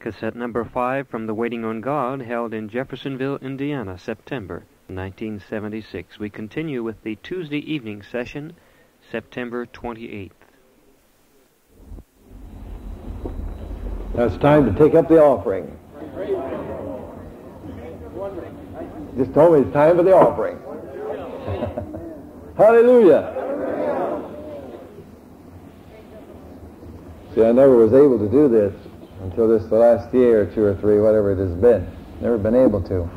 Cassette number 5 from the Waiting on God, held in Jeffersonville, Indiana, September 1976. We continue with the Tuesday evening session, September 28th. Now it's time to take up the offering. Just told me it's time for the offering. Hallelujah. See, I never was able to do this until this last year or two or three, whatever it has been. Never been able to.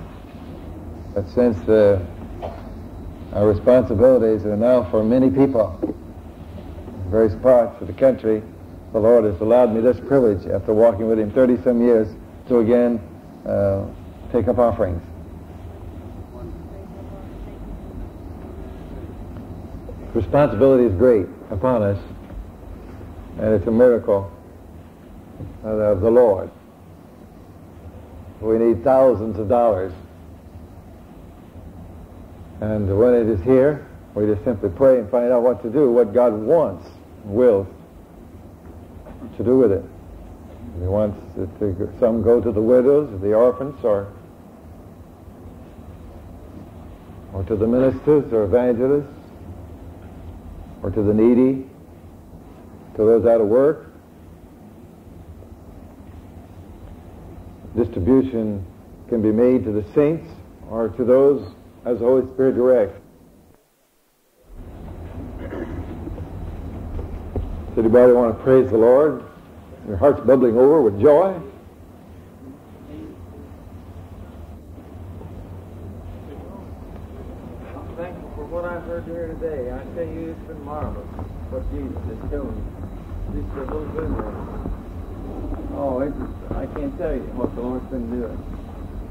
But since the, our responsibilities are now for many people in various parts of the country, the Lord has allowed me this privilege after walking with Him 30 some years to again uh, take up offerings. Responsibility is great upon us, and it's a miracle of the Lord. We need thousands of dollars. And when it is here, we just simply pray and find out what to do, what God wants, wills to do with it. He wants it to, some go to the widows, the orphans, or or to the ministers or evangelists, or to the needy, to those out of work. Distribution can be made to the saints or to those as the Holy Spirit directs. Does anybody want to praise the Lord? Your heart's bubbling over with joy? I'm thankful for what I've heard here today. I tell you, it's been marvelous what Jesus shown me. Just a little bit Oh, I can't tell you what the Lord's been doing.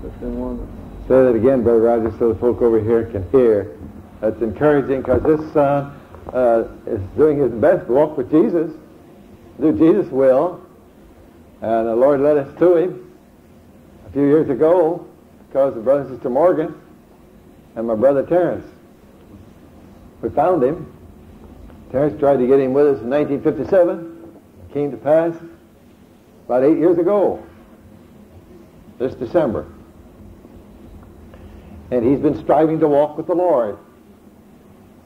It's been wonderful. Say that again, Brother Roger, so the folk over here can hear. That's encouraging because this son uh, is doing his best to walk with Jesus, do Jesus' will, and the Lord led us to him a few years ago because of Brother Sister Morgan and my brother Terrence. We found him. Terrence tried to get him with us in 1957. It came to pass about eight years ago, this December. And he's been striving to walk with the Lord.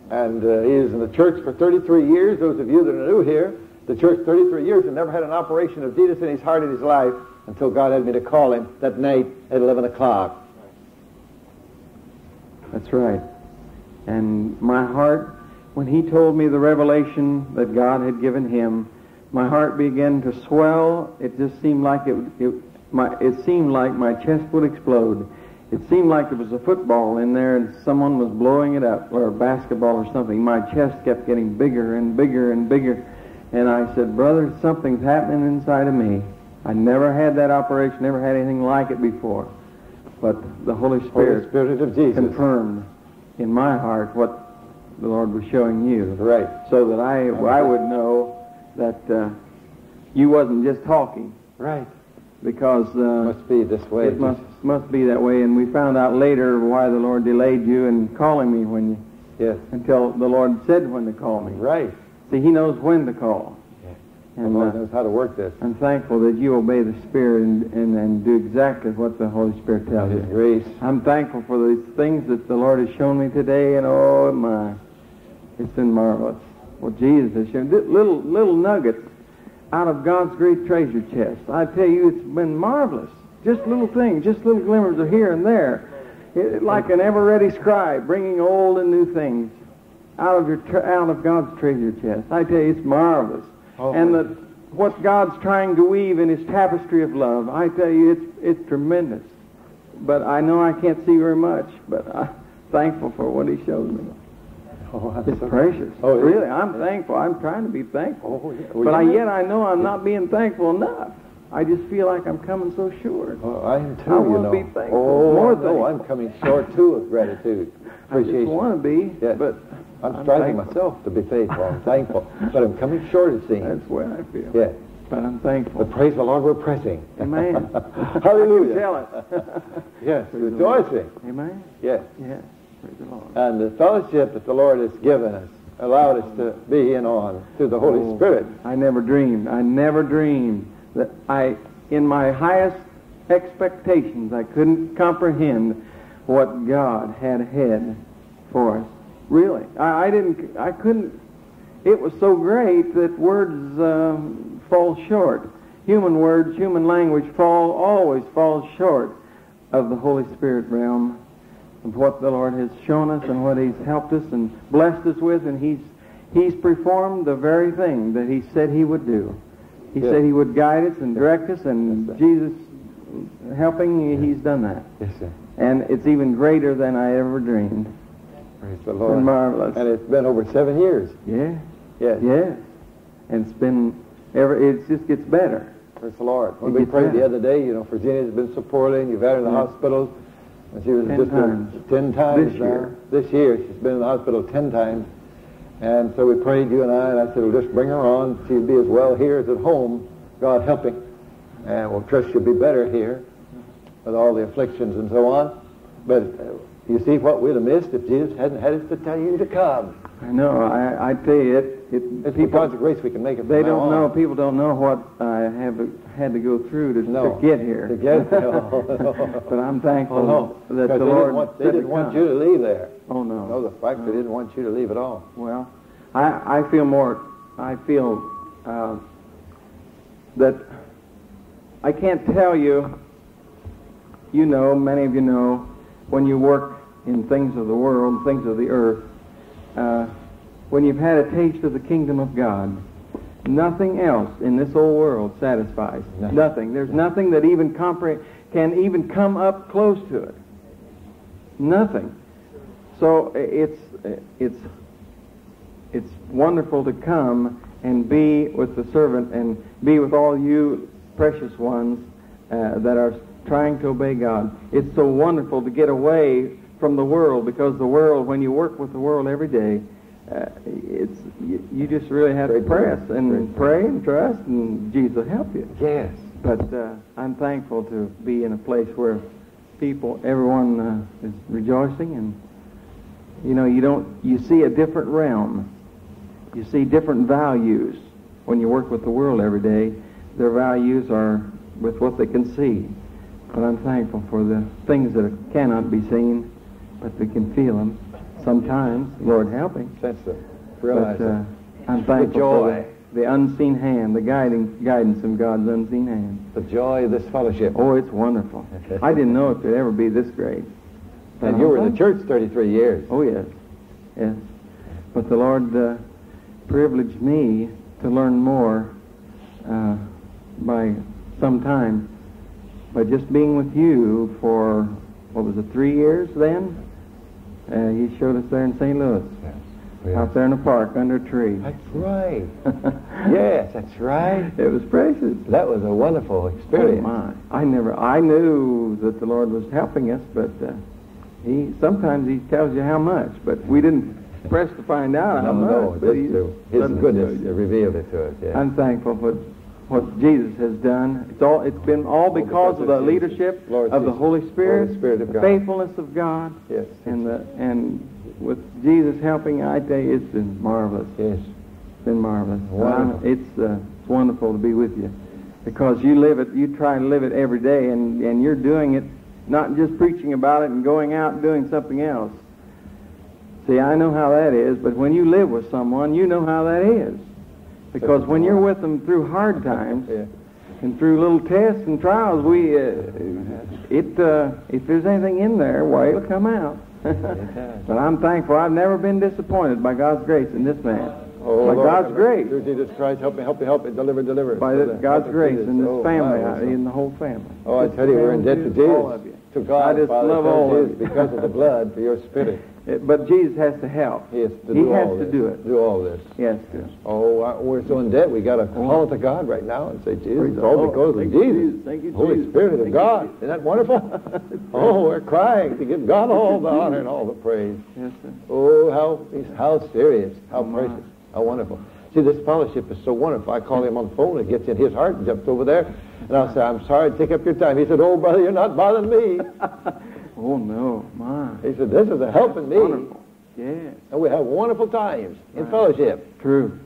And uh, he is in the church for 33 years. Those of you that are new here, the church 33 years and never had an operation of Jesus in his heart in his life until God had me to call him that night at 11 o'clock. That's right. And my heart, when he told me the revelation that God had given him, my heart began to swell. It just seemed like it, it, my, it seemed like my chest would explode. It seemed like there was a football in there and someone was blowing it up, or a basketball or something. My chest kept getting bigger and bigger and bigger. And I said, Brother, something's happening inside of me. I never had that operation, never had anything like it before. But the Holy Spirit, Holy Spirit of Jesus. confirmed in my heart what the Lord was showing you. Right. So that I, I would know that uh, you wasn't just talking. Right. Because uh, Must be this way. it must, must be that way. And we found out later why the Lord delayed you in calling me when you, Yes. until the Lord said when to call me. Right. See, He knows when to call. Yes. The And Lord uh, knows how to work this. I'm thankful that you obey the Spirit and, and, and do exactly what the Holy Spirit tells His you. grace. I'm thankful for these things that the Lord has shown me today, and oh my, it's been marvelous. Well, Jesus has shown little little nuggets out of God's great treasure chest. I tell you, it's been marvelous. Just little things, just little glimmers of here and there, it, like an ever-ready scribe bringing old and new things out of your out of God's treasure chest. I tell you, it's marvelous. Oh, and that what God's trying to weave in His tapestry of love, I tell you, it's it's tremendous. But I know I can't see very much, but I'm thankful for what He showed me. Oh, It's so- precious. Oh, yeah. really, I'm thankful. I'm trying to be thankful. Oh, yeah. Well, But I, know- yet I know I'm not being thankful enough. I just feel like I'm coming so short. Oh, I am too, I you know. be thankful, Oh, more no, I'm coming short too of gratitude. Appreciation. I just want to be, Yes. but I'm, I'm striving thankful. myself to be faithful. I'm thankful. But I'm coming short, it seems. that's where I feel. Yeah. But I'm thankful. But praise the Lord, we're pressing. Amen. Hallelujah. Tell it. Yes, rejoicing. Amen. Yes. Yes. Praise the Lord. And the fellowship that the Lord has given us, allowed us to be in on through the Holy Oh, Spirit. I never dreamed. I never dreamed that I in my highest expectations, I couldn't comprehend what God had ahead for us. Really, I, I didn't. I couldn't. It was so great that words uh, fall short. Human words, human language fall always falls short of the Holy Spirit realm of what the Lord has shown us and what He's helped us and blessed us with, and He's He's performed the very thing that He said He would do. He Yes. said He would guide us and direct us, and Yes. Jesus helping, He's done that. Yes, sir. And it's even greater than I ever dreamed. Praise the Lord. been marvelous. And it's been over seven years. Yeah, Yes. yes. And it's been ever. It just gets better. Praise the Lord. When It we prayed the other day, you know, Virginia's been so poorly. You've had her in the Yeah. hospital. She was Ten just times. ten times This now. year. This year, she's been in the hospital ten times. And so we prayed, you and I, and I said, well, just bring her on. She'll be as well here as at home, God helping. And we'll trust she'll be better here with all the afflictions and so on. But uh, you see what we'd have missed if Jesus hadn't had us to tell you to come. I know. I, I tell you, it. It It's people, God's grace we can make it they don't know. People don't know what I have had to go through to, No. to get here. To get no. but I'm thankful Oh, no. that the they Lord didn't want, they didn't want you to leave there. Oh no. No, the fact they didn't want you to leave at all. Well, I, I feel more, I feel uh, that I can't tell you, you know, many of you know, when you work in things of the world, things of the earth, uh, when you've had a taste of the kingdom of God, nothing else in this old world satisfies. Nothing. There's nothing that even compre- can even come up close to it. Nothing. So it's it's it's wonderful to come and be with the servant and be with all you precious ones uh, that are trying to obey God. It's so wonderful to get away from the world because the world, when you work with the world every day, uh, it's you, you just really have to press and Great pray and trust, and Jesus will help you. Yes. But uh, I'm thankful to be in a place where people, everyone uh, is rejoicing, and you know, you don't, you see a different realm. You see different values when you work with the world every day. Their values are with what they can see. But I'm thankful for the things that cannot be seen, but we can feel them. Sometimes, Lord helping. Sense them. But uh. I'm thankful for joy. the, the unseen hand, the guiding guidance of God's unseen hand. The joy of this fellowship. Oh, it's wonderful. I didn't know it could ever be this great. But and you were in the church 33 years. Oh, yes. Yes. But the Lord uh, privileged me to learn more uh, by some time by just being with you for, what was it, three years then? Uh, he showed us there in St. Louis, out there in the park under a tree. That's right. yes, that's right. It was precious. That was a wonderful experience. Oh my! I never. I knew that the Lord was helping us, but uh, he sometimes he tells you how much, but we didn't press to find out how no, much. no, but just he to, His goodness revealed it to us. Yeah. I'm thankful for what Jesus has done. It's all. It's been all because because of the Jesus. leadership Lord of the Holy Spirit, Holy Spirit of the God. faithfulness of God, yes. and the and with Jesus helping, I tell you, it's been marvelous. yes. It's been marvelous. I'm- It's, uh, it's wonderful to be with you because you live it. You try to live it every day, and, and you're doing it, not just preaching about it and going out and doing something else. See, I know how that is, but when you live with someone, you know how that is. Because when you're with them through hard times Yeah. and through little tests and trials, we uh, it uh, if there's anything in there, why it'll come out. but I'm thankful. I've never been disappointed by God's grace in this man. Oh, by Lord, God's grace. Through Jesus Christ, help me, help me, help me, deliver, deliver. by the, God's grace in this Oh, family, my, I- in the whole family. Oh, I tell you, we're in debt to family, all Jesus. of you. To God, I just Father, love all of Jesus, you. because of the blood, for your spirit. But Jesus has to help. He has to He do has all to this. do it. Do all this. Yes, sir. Oh, we're so in debt, we got to oh. call it to God right now and say, Jesus, Praise all because of Thank you, Jesus. Thank you, Holy Jesus. Spirit of Thank you, God. Jesus. Isn't that wonderful? oh, we're crying to give God all the honor and all the praise. Yes, sir. Oh, how how serious, how Oh, precious, how wonderful. See, this fellowship is so wonderful. I call him on the phone, it gets in his heart and jumps over there. And I'll say, I'm sorry to take up your time. He said, Oh, brother, you're not bothering me. Oh no, my. He said, This is a helping me. Wonderful. Yes. And we have wonderful times in Right. fellowship. True.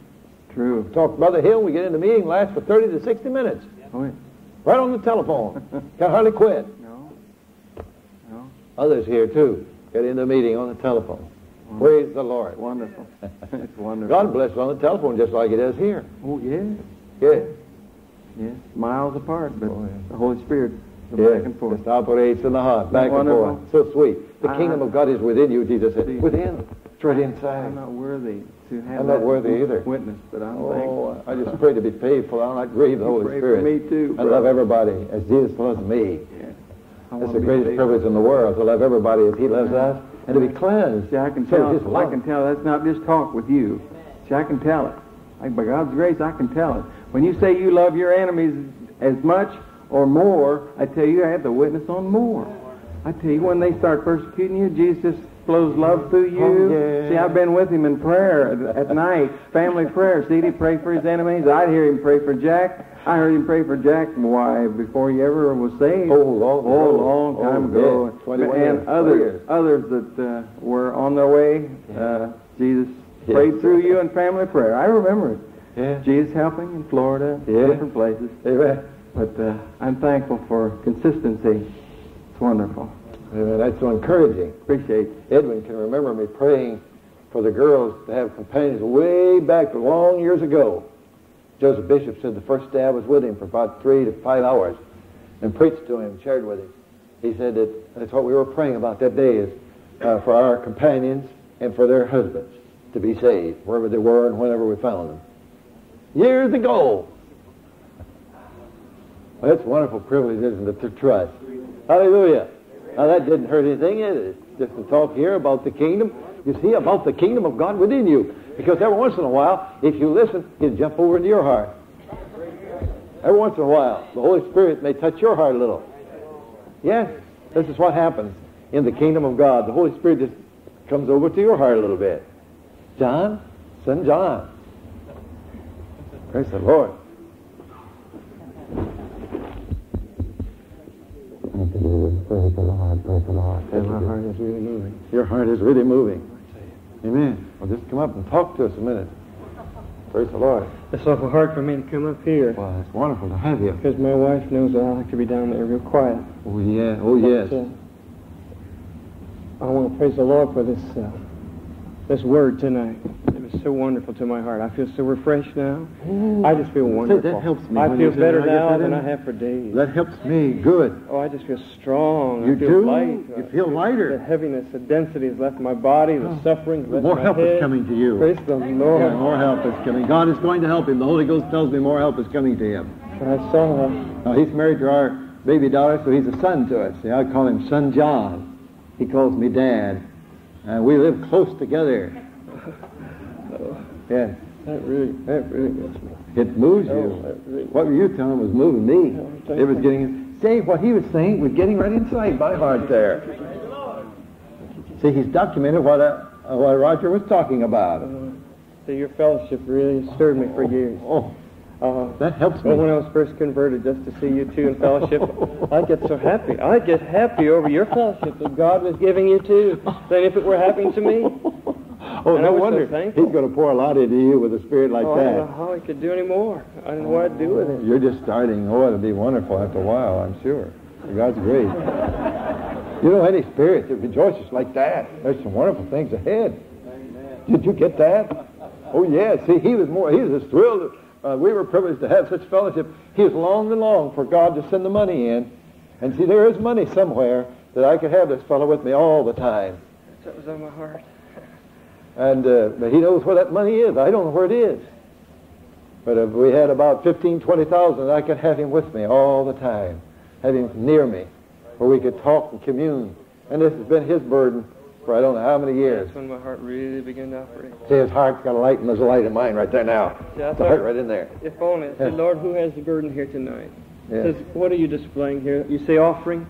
True. Talk Brother Hill, we get in the meeting, lasts for 30 to 60 minutes. Oh, yeah. Right on the telephone. Can hardly quit. No. No. Others here too. Get in the meeting on the telephone. Praise the Lord. Wonderful. it's wonderful. God bless on the telephone just like it is here. Oh, yes. Yes. Yes. Miles apart, but Oh, yeah. the Holy Spirit Yes. back and forth. Just operates in the heart, back and forth. So sweet. The I- kingdom of God is within you, Jesus said. See. Within. It's right inside. I'm not worthy to have I'm not worthy either. witness, but I'm oh, thankful. Oh, I just pray to be faithful. I'll not grieve the Holy pray Spirit. for me too. I love everybody as Jesus loves me. Yeah. I That's the greatest privilege in the world to love everybody as He loves us and to be cleansed. See, I can tell. I can tell. That's not just talk with you. See, I can tell it. Like, by God's grace, I can tell it. When you say you love your enemies as much or more, I tell you, I have to witness on more. I tell you, when they start persecuting you, Jesus flows love through you. Oh, yeah. See, I've been with him in prayer at, night, family prayer. See, he pray for his enemies. I'd hear him pray for Jack. I heard him pray for Jack. Why, before he ever was saved. Oh, long Oh, long time Oh, ago. yeah. 21 years. and others, others that uh, were on their way, uh, Jesus Yeah. prayed through you in family prayer. I remember it. Yeah. Jesus helping in Florida, different places. Amen. But uh, I'm thankful for consistency. It's wonderful. Amen. That's so encouraging. Appreciate Edwin can remember me praying for the girls to have companions way back long years ago. Joseph Bishop said the first day I was with him for about three to five hours and preached to him, shared with him. He said that that's what we were praying about that day is uh, for our companions and for their husbands to be saved wherever they were and whenever we found them. Years ago. Well, that's a wonderful privilege, isn't it, to trust. Hallelujah. Now that didn't hurt anything, is it? Just to talk here about the kingdom. You see, about the kingdom of God within you. Because every once in a while, if you listen, he'll jump over into your heart. Every once in a while, the Holy Spirit may touch your heart a little. Yes, this is what happens in the kingdom of God. The Holy Spirit just comes over to your heart a little bit. John, son John. Praise the Lord. Praise the Lord. Praise the Lord. And my heart is really moving. Your heart is really moving. Amen. Well, just come up and talk to us a minute. Praise the Lord. It's awful hard for me to come up here Well, it's wonderful to have you. because my wife knows that I like to be down there real quiet. Oh, yeah. Oh, yes. Uh, I want to praise the Lord for this uh, this word tonight. Was so wonderful to my heart. I feel so refreshed now. I just feel wonderful. that helps me I feel better I now that than. I have for days. That helps me. Good. Oh, I just feel strong. You I feel do? light. You feel lighter. the heaviness, the density has left my body. The suffering has left More help head. is coming to you. Praise the Lord. Yeah, more help is coming. God is going to help him. The Holy Ghost tells me more help is coming to him. I saw uh, Now, he's married to our baby daughter, so he's a son to us. See, I call him Son John. He calls me Dad. And we live close together. Yes. that really that really gets me. It moves Oh, you. really What were you telling was moving me. Oh, It was getting, say, what he was saying was getting right inside my heart there. See, he's documented what, uh, what Roger was talking about. Uh, so your fellowship really stirred me for years. Oh, Uh, that helps me. when I was first converted, just to see you two in fellowship, I get so happy. I get happy over your fellowship that God was giving you two than if it were happening to me. Oh, And I no so wonder. thankful. He's going to pour a lot into you with a spirit like oh, I don't know how I could do any more. I don't know what I'd do with it. You're just starting. Oh, it'll be wonderful after a while, I'm sure. God's great. You know, any spirit that rejoices like that, there's some wonderful things ahead. Did you get that? Oh, yeah. See, he was more, he was as thrilled. Uh, we were privileged to have such fellowship. He was longed and longed for God to send the money in. And see, there is money somewhere that I could have this fellow with me all the time. That was on my heart. And uh, he knows where that money is. I don't know where it is. But if we had about fifteen, twenty thousand, I could have him with me all the time, have him near me, where we could talk and commune. And this has been his burden for I don't know how many years. That's when my heart really began to operate. See, his heart's got a light, and there's a light in mine right there now. Yeah, The heart right in there. if only. Yeah. Lord, who has the burden here tonight? Yeah. Says, what are you displaying here? You say offering,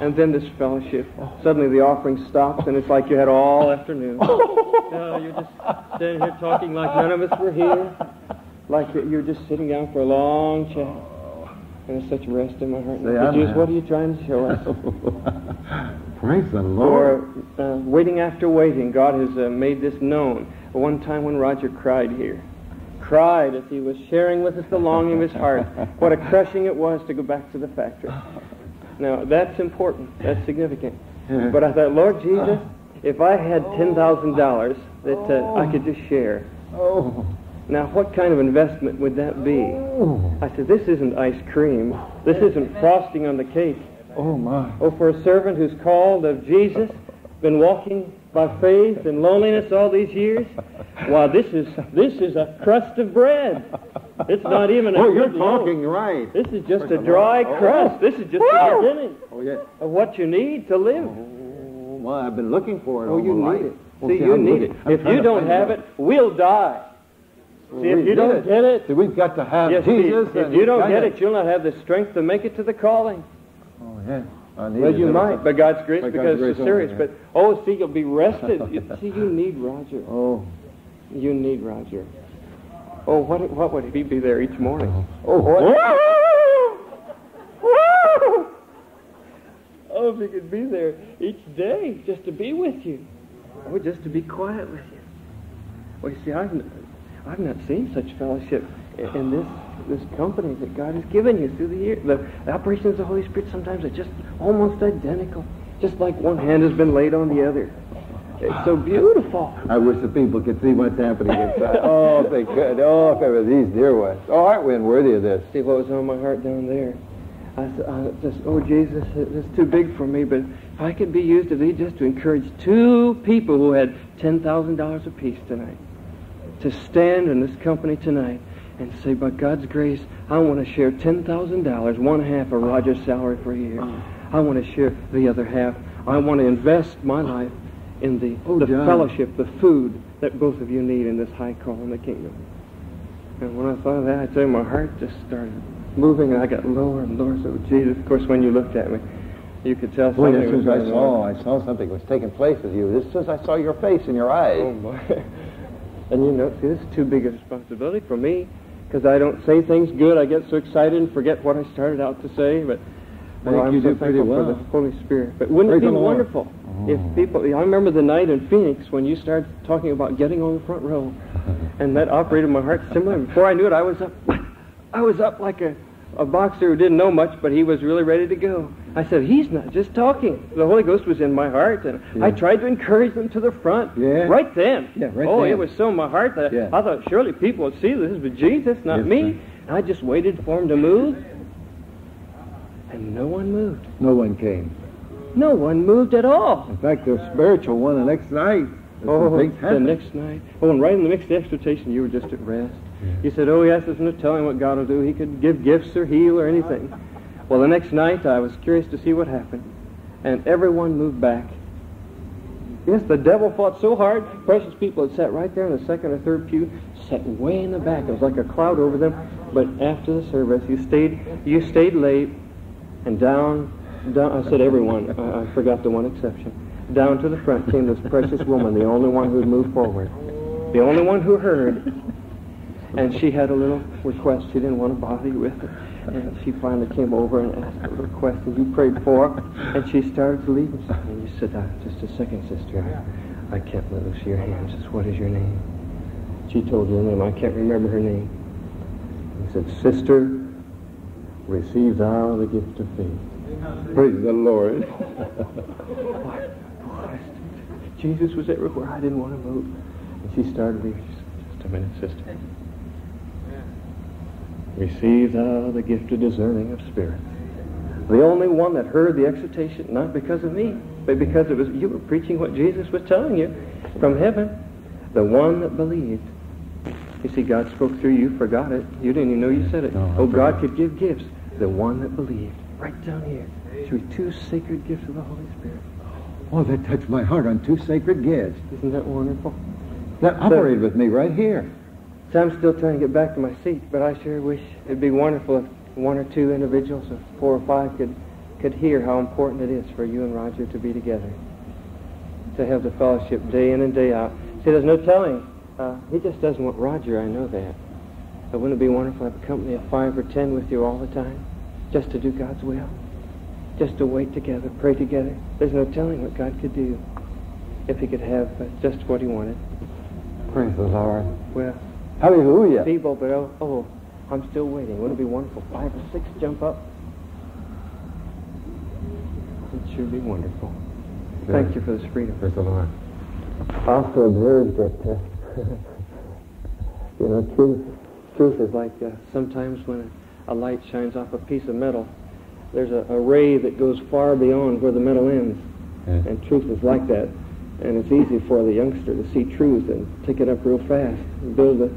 and then this fellowship. Suddenly the offering stops, and it's like you had all afternoon. No, you're just standing here talking like none of us were here, like you're just sitting down for a long chat. And there's such rest in my heart. See, Jesus, what are you trying to show us? Praise the Or Lord. uh, waiting after waiting, God has uh, made this known. One time when Roger cried here, cried as he was sharing with us the longing of his heart. What a crushing it was to go back to the factory. Now, that's important. That's significant. But I thought, Lord Jesus, if I had $10,000 that uh, I could just share, Oh. now what kind of investment would that be? Oh. I said, this isn't ice cream. This isn't frosting on the cake. Oh, my. Oh, for a servant who's called of Jesus, been walking by faith and loneliness all these years. Wow, this is this is a crust of bread. It's not even a Oh, you're good loaf. talking right. This is just a dry oh. crust. This is just the beginning Oh, yeah. of what you need to live. Oh, my. I've been looking for it Oh, all you my need life. it. Oh, See, see, you I'm need looking. it. I'm If you don't have out. it, we'll die. See, if you don't it. get it, See, we've got to have yes, see, Jesus. if you don't get it, you'll not have the strength to make it to the calling. Oh, yeah. Well, you might, a- by God's grace, By God's because grace it's only, serious. But oh, see, you'll be rested. See, you need Roger. Oh. You need Roger. Oh, what what would he be there each morning? Uh-huh. Oh. Oh, if he could be there each day just to be with you, or just to be quiet with you. Well, you see, I've I've not seen such fellowship in, in this this company that God has given you through the year. The, the operations of the Holy Spirit sometimes are just almost identical, just like one hand has been laid on the other. It's so beautiful. I wish the people could see what's happening inside. oh, if they could. Oh, if it were these dear ones. Oh, aren't we unworthy of this? See what was on my heart down there. I, s- I just, oh Jesus, it- it's too big for me. But if I could be used to be just to encourage two people who had ten thousand dollars apiece tonight, to stand in this company tonight and say, by God's grace, I want to share ten thousand dollars, one half of Roger's salary for a year. Uh-huh. I want to share the other half. I want to invest my life in the, Oh, the John. fellowship, the food that both of you need in this high call in the kingdom. And when I thought of that, I tell you, my heart just started moving, and I got lower and lower. So, Jesus, of course, when you looked at me, you could tell Boy, something as soon was as I saw. I saw something was taking place with you. As soon as I saw your face and your eyes. Oh, my. And you know, see, this is too big a responsibility for me because I don't say things good. I get so excited and forget what I started out to say. But well, think I'm you so do pretty well. for the Holy Spirit. But wouldn't Praise it be wonderful if oh. people? I remember the night in Phoenix when you started talking about getting on the front row, and that operated my heart similar. Before I knew it, I was up. I was up like a, a boxer who didn't know much, but he was really ready to go. I said, "He's not just talking. The Holy Ghost was in my heart, and I tried to encourage them to the front. Yeah. Right then. Yeah, right oh, then. it was so in my heart that Yeah. I thought surely people would see this was Jesus, not Yes, me. And I just waited for him to move, and no one moved. No one came. No one moved at all. In fact, the spiritual one the next night. Oh, the happened. next night. Oh, and right in the midst of the exhortation, you were just at rest. You said, oh, yes, there's no telling what God will do. He could give gifts or heal or anything. Well, the next night, I was curious to see what happened. And everyone moved back. Yes, the devil fought so hard. Precious people had sat right there in the second or third pew, sat way in the back. It was like a cloud over them. But after the service, you stayed, you stayed late, and down, down. I said everyone. I, I forgot the one exception. Down to the front came this precious woman, the only one who moved forward, the only one who heard. And she had a little request. She didn't want to bother you with it. And she finally came over and asked a request, and you prayed for. And she started to leave. And you said, uh, just a second, sister. I, I can't let loose your hands. What is your name? She told you her name. I can't remember her name. He said, Sister, receive thou the gift of faith. Praise the Lord. Jesus was everywhere. I didn't want to move. And she started. She Just a minute, sister. Receive thou the gift of discerning of spirits. The only one that heard the exhortation, not because of me, but because it was you were preaching what Jesus was telling you from heaven. The one that believed. You see, God spoke through you, forgot it. You didn't even know you said it. No, oh, God could give gifts. The one that believed. Right down here. Through two sacred gifts of the Holy Spirit. Oh, that touched my heart on two sacred gifts. Isn't that wonderful? That operated with me right here. So I'm still trying to get back to my seat, but I sure wish it'd be wonderful if one or two individuals, or four or five, could could hear how important it is for you and Roger to be together, to have the fellowship day in and day out. See, there's no telling. Uh, he just doesn't want Roger. I know that. But wouldn't it be wonderful to have a company of five or ten with you all the time, just to do God's will, just to wait together, pray together? There's no telling what God could do if He could have uh, just what He wanted. Praise the Lord. Well, Hallelujah. Feeble, but oh, oh, I'm still waiting. Wouldn't it be wonderful? Five or six jump up. It should be wonderful. Thank you for this freedom. Praise the Lord. Also observed that, uh, you know, truth, truth is like uh, sometimes when a, a light shines off a piece of metal, there's a, a ray that goes far beyond where the metal ends. Yeah. And truth is like that. And it's easy for the youngster to see truth and pick it up real fast and build the,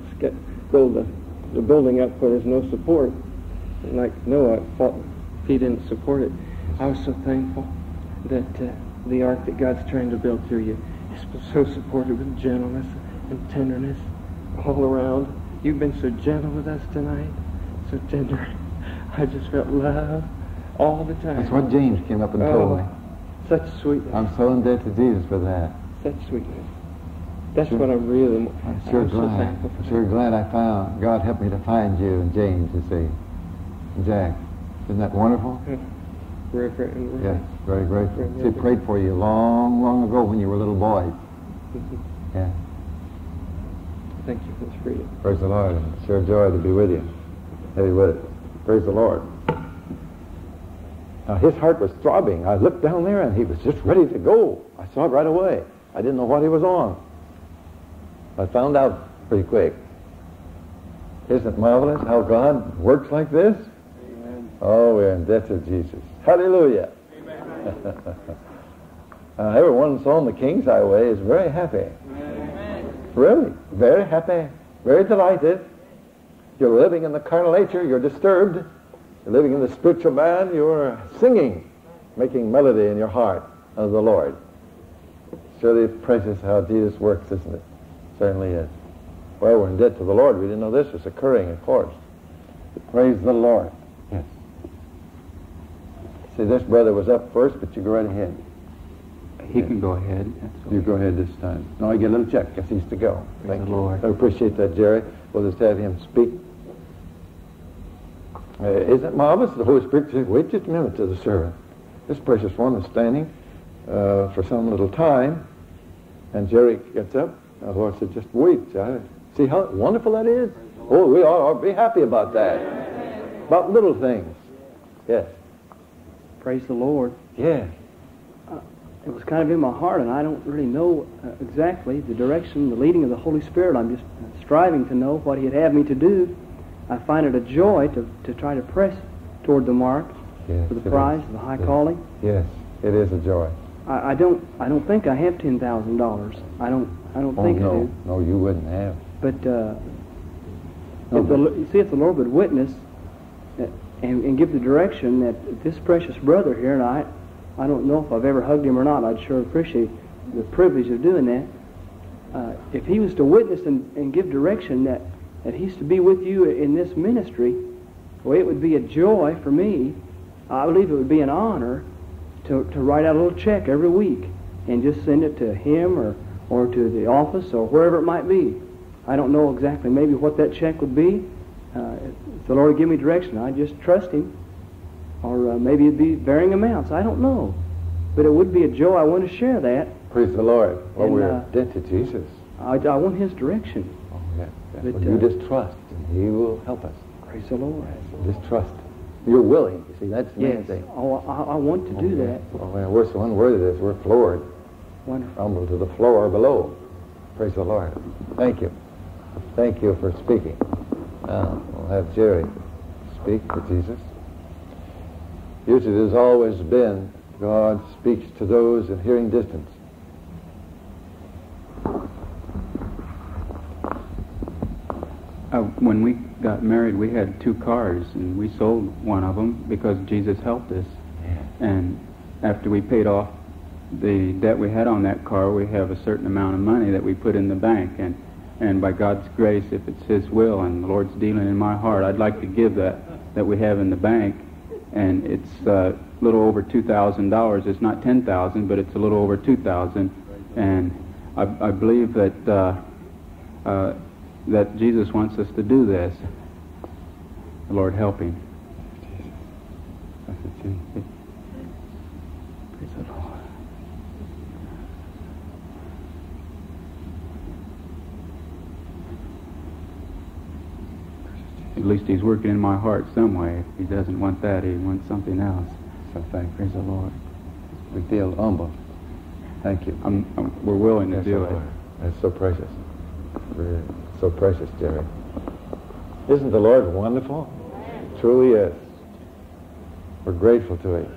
build the, the building up where there's no support. And like Noah, fought, if he didn't support it. I was so thankful that uh, the ark that God's trying to build through you is so supported with gentleness and tenderness all around. You've been so gentle with us tonight, so tender. I just felt love all the time. That's what James came up and told Oh, me. Such sweetness. I'm so indebted to Jesus for that. Such sweetness. That's Sure. what I'm really. I'm sure I'm so glad. thankful for. I'm sure glad I found. God helped me to find you and James, you see. Jack. Isn't that wonderful? Reverend and Yes, very grateful. Very She prayed for you long, long ago when you were a little boys. Mm-hmm. Yeah. Thank you for this freedom. Praise the Lord. and Sure joy to be with you. Heavy with it. Praise the Lord. Now his heart was throbbing. I looked down there and he was just ready to go. I saw it right away. I didn't know what he was on. I found out pretty quick. Isn't it marvelous how God works like this? Oh, we're in debt to Jesus. Hallelujah. uh, everyone that's on the King's Highway is very happy. Really, very happy, very delighted. You're living in the carnal nature, you're disturbed. You're living in the spiritual man, you're singing, making melody in your heart of the Lord. Surely it's precious how Jesus works, isn't it? Certainly is. Well, we're in debt to the Lord. We didn't know this was occurring, of course. Praise the Lord. Yes. See, this brother was up first, but you go right ahead. He can go ahead. That's You go ahead this time. No, I get a little check. Guess he's to go. Praise Thank the you. Lord. I appreciate that, Jerry. We'll just have him speak. Uh, isn't it marvelous? The Holy Spirit said, wait just a minute to the servant. This precious one is standing uh, for some little time, and Jerry gets up. The Lord said, just wait. Uh, see how wonderful that is? Oh, we ought to be happy about that. About little things. Yes. Praise the Lord. Yes. It was kind of in my heart, and I don't really know uh, exactly the direction, the leading of the Holy Spirit. I'm just striving to know what He'd have me to do. I find it a joy to, to try to press toward the mark Yes. for the is. prize of the high Yes. calling. Yes. It is a joy. I, I don't I don't think I have ten thousand dollars. I don't I don't Oh, think I no. do. No, you wouldn't have. But uh, No, if the, but- Lo- you see, if the Lord would witness uh, and, and give the direction that this precious brother here, and I, I don't know if I've ever hugged him or not. I'd sure appreciate the privilege of doing that. Uh, if he was to witness and, and give direction that, that he's to be with you in this ministry, well, it would be a joy for me. I believe it would be an honor to, to write out a little check every week and just send it to him or, or to the office or wherever it might be. I don't know exactly maybe what that check would be. Uh, if the Lord would give me direction, I'd just trust Him. Or uh, maybe it'd be varying amounts. I don't know. But it would be a joy. I want to share that. Praise the Lord. Well, And, we're uh, dead to Jesus. I, I want His direction. Oh, yes. yes. but, Well, you uh, just trust, and He will help us. Praise the Lord. Just trust. You're willing. You see, that's the main Yes. thing. Oh, I, I want to do that. Oh, well, we're so unworthy of this. We're floored, Wonderful. rumbled to the floor below. Praise the Lord. Thank you. Thank you for speaking. Uh, we'll have Jerry speak for Jesus. Usually, it has always been God speaks to those in hearing distance. Uh, when we got married, we had two cars, and we sold one of them because Jesus helped us. And after we paid off the debt we had on that car, we have a certain amount of money that we put in the bank. And, and by God's grace, if it's His will and the Lord's dealing in my heart, I'd like to give that that we have in the bank. And it's uh, a little over two thousand dollars. It's not ten thousand, but it's a little over two thousand. And I, I believe that uh, uh, that Jesus wants us to do this. The Lord helping. Praise the Lord. at least He's working in my heart some way. If He doesn't want that, He wants something else. So thank you. Praise the Lord. We feel humble. Thank you. I'm, I'm, we're willing to do it. That's so precious. Really, So precious, Jerry. Isn't the Lord wonderful? Truly is. We're grateful to Him.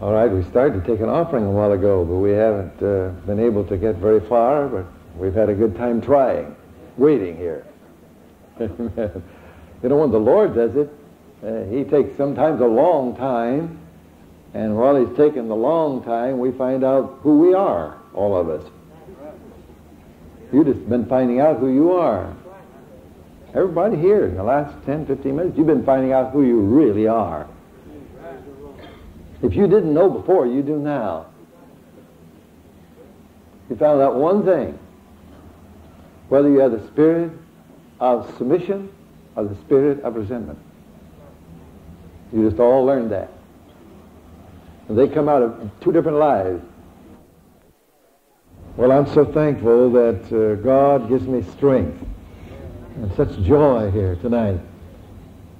All right, we started to take an offering a while ago, but we haven't uh, been able to get very far, but we've had a good time trying, waiting here. You know, when the Lord does it, uh, He takes sometimes a long time, and while He's taking the long time, we find out who we are, all of us. You've just been finding out who you are. Everybody here in the last 10, 15 minutes, you've been finding out who you really are. If you didn't know before, you do now. You found out one thing. Whether you have the spirit of submission or the spirit of resentment. You just all learned that. And they come out of two different lives. Well, I'm so thankful that uh, God gives me strength and such joy here tonight.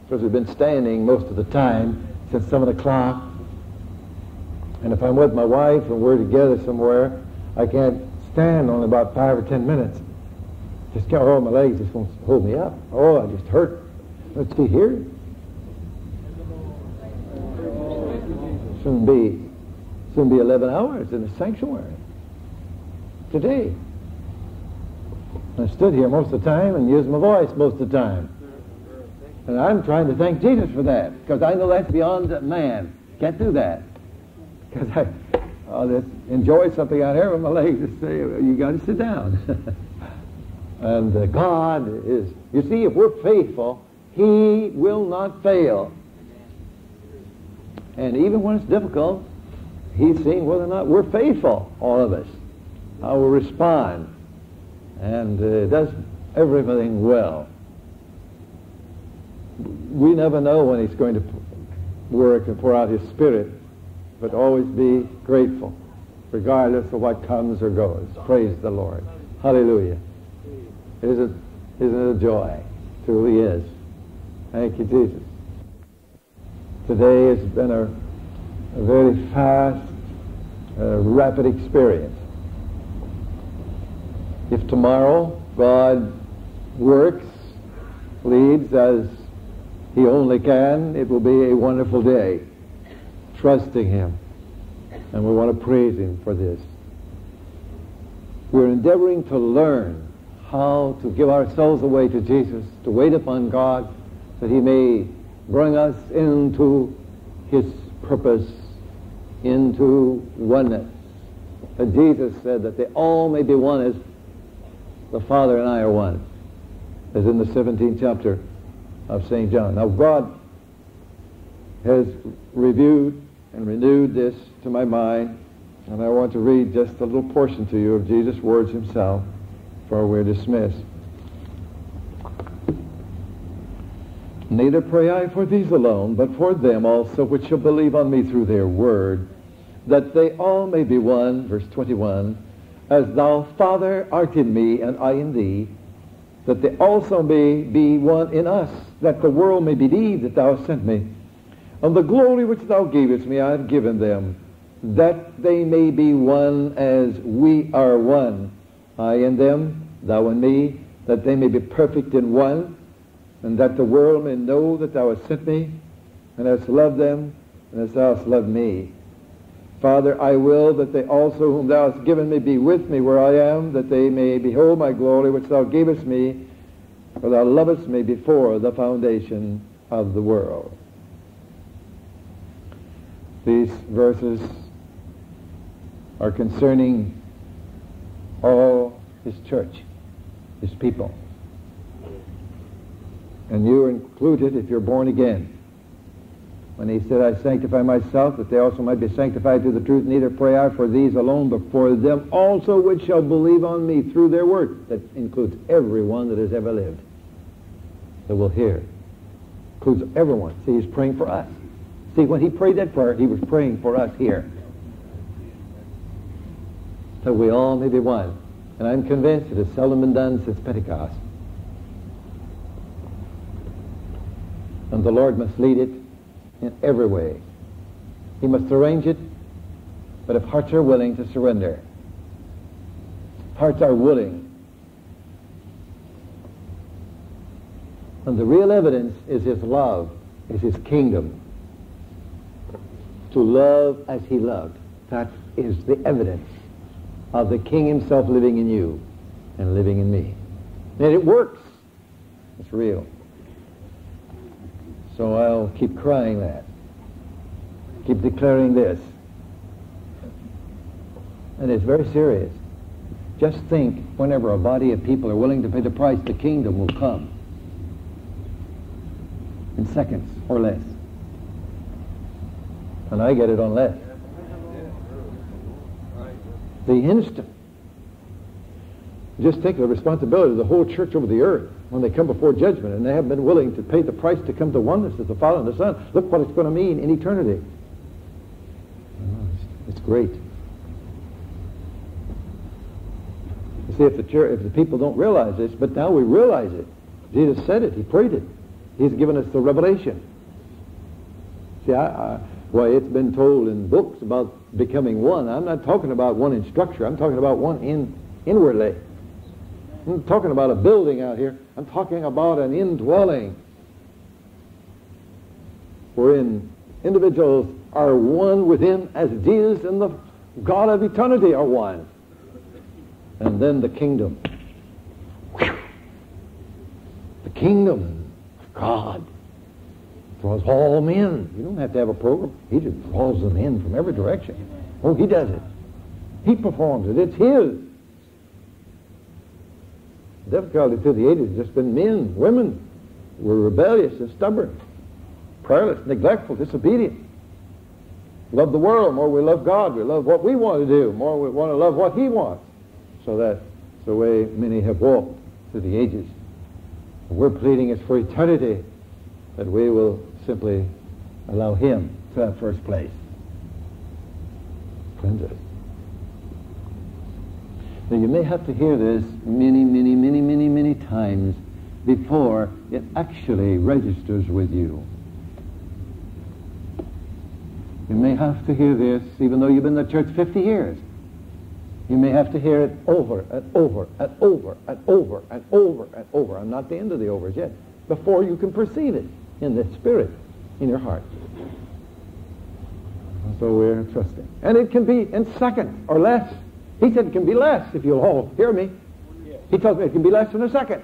Because we've been standing most of the time since 7 o'clock. And if I'm with my wife and we're together somewhere, I can't stand only about five or ten minutes. Just can't hold my legs, just won't hold me up. Oh, I just hurt. Let's see here. Soon be, soon be 11 hours in the sanctuary. Today. I stood here most of the time and used my voice most of the time. And I'm trying to thank Jesus for that, because I know that's beyond man. Can't do that. Because I just enjoy something out here with my legs and say, you got to sit down. and uh, God is, you see, if we're faithful, He will not fail. And even when it's difficult, He's seeing whether or not we're faithful, all of us, how we respond, and uh, does everything well. We never know when He's going to work and pour out His Spirit, but always be grateful, regardless of what comes or goes. Praise the Lord. Hallelujah. Isn't, isn't it a joy? Truly is. Thank you, Jesus. Today has been a, a very fast, uh, rapid experience. If tomorrow God works, leads as He only can, it will be a wonderful day. Trusting Him. And we want to praise Him for this. We're endeavoring to learn how to give ourselves away to Jesus, to wait upon God, that He may bring us into His purpose, into oneness. That Jesus said that they all may be one as the Father and I are one, as in the 17th chapter of St. John. Now, God has reviewed and renewed this to my mind, and I want to read just a little portion to you of Jesus' words himself before we're dismissed. Neither pray I for these alone, but for them also which shall believe on me through their word, that they all may be one, verse 21, as thou, Father, art in me, and I in thee, that they also may be one in us, that the world may believe that thou hast sent me. And the glory which thou gavest me I have given them, that they may be one as we are one, I in them, thou in me, that they may be perfect in one, and that the world may know that thou hast sent me, and hast loved them, and as thou hast loved me. Father, I will that they also whom thou hast given me be with me where I am, that they may behold my glory which thou gavest me, for thou lovest me before the foundation of the world. These verses are concerning all his church, his people. And you are included if you're born again when he said, I sanctify myself, that they also might be sanctified through the truth, neither pray I for these alone, but for them also which shall believe on me through their word. That includes everyone that has ever lived, that will hear. Includes everyone. See, he's praying for us. See, when he prayed that prayer, he was praying for us here. So we all may be one. And I'm convinced it has seldom been done since Pentecost. And the Lord must lead it in every way. He must arrange it, but if hearts are willing to surrender, hearts are willing, and the real evidence is His love, is His kingdom. To love as He loved. That is the evidence of the King Himself living in you and living in me. And it works. It's real. So I'll keep crying that. Keep declaring this. And it's very serious. Just think, whenever a body of people are willing to pay the price, the kingdom will come. In seconds or less. And I get it on less. The instant. Just take the responsibility of the whole church over the earth when they come before judgment and they haven't been willing to pay the price to come to oneness as the Father and the Son. Look what it's going to mean in eternity. Oh, it's great. You see, if the, church, if the people don't realize this, but now we realize it. Jesus said it. He prayed it. He's given us the revelation. See, I, I, why, it's been told in books about becoming one. I'm not talking about one in structure. I'm talking about one in inwardly. I'm talking about a building out here. I'm talking about an indwelling. Wherein individuals are one within as Jesus and the God of eternity are one. And then the kingdom. The kingdom of God draws all men. You don't have to have a program. He just draws them in from every direction. Oh, he does it. He performs it. It's his. Difficulty through the ages has just been men, women were rebellious and stubborn, prayerless, neglectful, disobedient. Love the world more we love God. We love what we want to do more we want to love what He wants. So that's the way many have walked through the ages. We're pleading it's for eternity that we will simply allow Him to have first place. Cleanse us. Now you may have to hear this many, many, many, many, many times before it actually registers with you. You may have to hear this even though you've been in the church 50 years. You may have to hear it over and over and over and over and over and over. I'm not the end of the overs yet. Before you can perceive it in the spirit, in your heart. So we're trusting. And it can be in seconds or less. He said it can be less if you'll all hear me. He tells me it can be less than a second.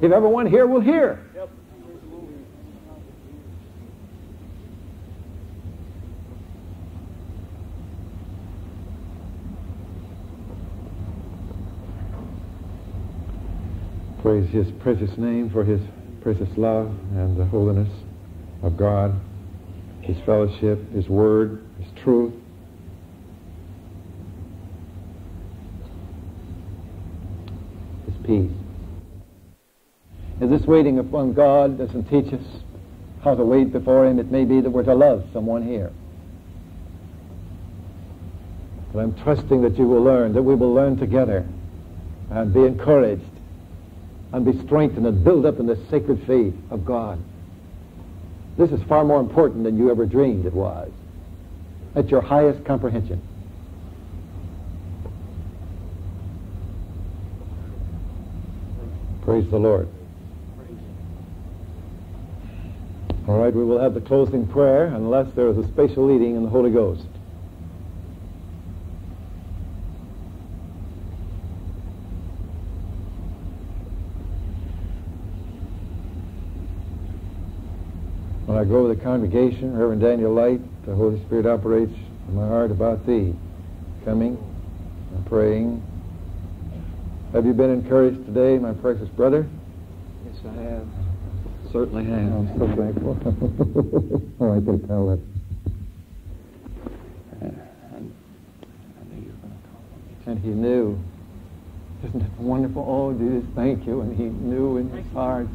If everyone here will hear. Praise his precious name for his precious love and the holiness of God, his fellowship, his word, his truth. Peace. Is this waiting upon God doesn't teach us how to wait before him? It may be that we're to love someone here. But I'm trusting that you will learn, that we will learn together and be encouraged and be strengthened and built up in the sacred faith of God. This is far more important than you ever dreamed it was. At your highest comprehension. Praise the Lord. All right, we will have the closing prayer unless there is a special leading in the Holy Ghost. When I go with the congregation, Reverend Daniel Light, the Holy Spirit operates in my heart about thee, coming and praying. Have you been encouraged today, my precious brother? Yes, I have. Certainly have. I'm so thankful. oh, I can tell that. And he knew. Isn't it wonderful? Oh, Jesus, thank you. And he knew in his heart.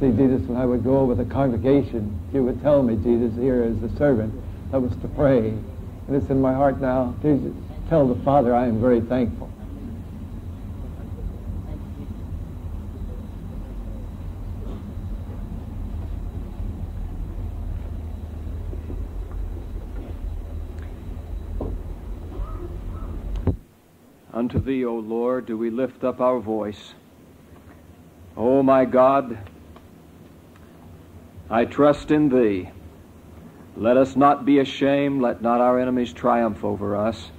See, Jesus, when I would go with the congregation, he would tell me, Jesus, here is the servant that was to pray. And it's in my heart now. Jesus, tell the Father I am very thankful. Unto thee, O Lord, do we lift up our voice. O my God, I trust in thee. Let us not be ashamed. Let not our enemies triumph over us.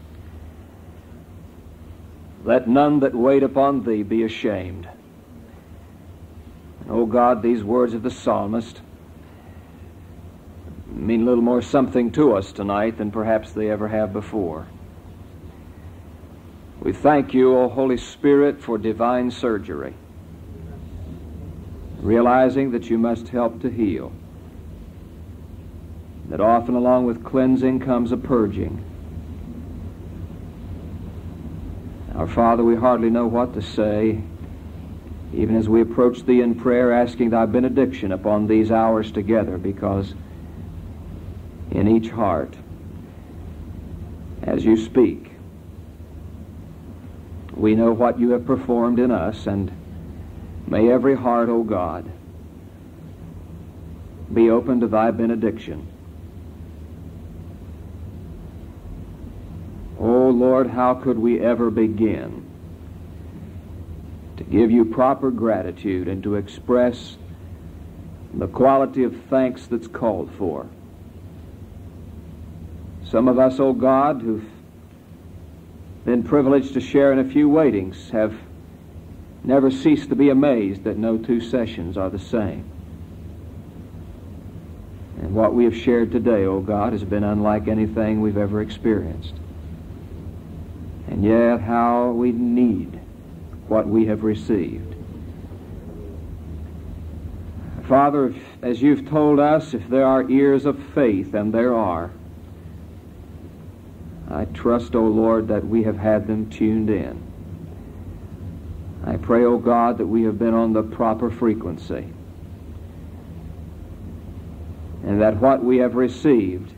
Let none that wait upon thee be ashamed. And, O God, these words of the psalmist mean a little more something to us tonight than perhaps they ever have before. We thank you, O Holy Spirit, for divine surgery, realizing that you must help to heal, that often along with cleansing comes a purging. Our Father, we hardly know what to say, even as we approach Thee in prayer, asking Thy benediction upon these hours together, because in each heart, as you speak, we know what you have performed in us, and may every heart, O God, be open to thy benediction. O Lord, how could we ever begin to give you proper gratitude and to express the quality of thanks that's called for? Some of us, O God, who've been privileged to share in a few waitings, have never ceased to be amazed that no two sessions are the same. And what we have shared today, O God, has been unlike anything we've ever experienced. And yet, how we need what we have received. Father, as you've told us, if there are ears of faith, and there are, I trust, O oh Lord, that we have had them tuned in. I pray, O oh God, that we have been on the proper frequency. And that what we have received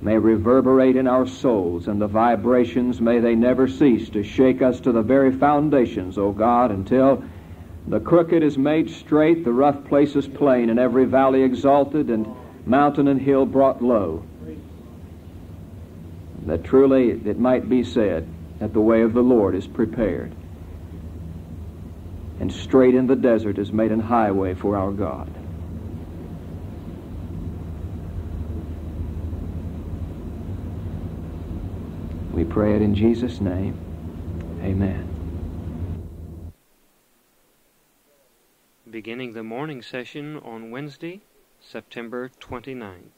may reverberate in our souls, and the vibrations may they never cease to shake us to the very foundations, O God, until the crooked is made straight, the rough places plain, and every valley exalted, and mountain and hill brought low that truly it might be said that the way of the Lord is prepared, and straight in the desert is made an highway for our God. We pray it in Jesus' name. Amen. Beginning the morning session on Wednesday, September 29th.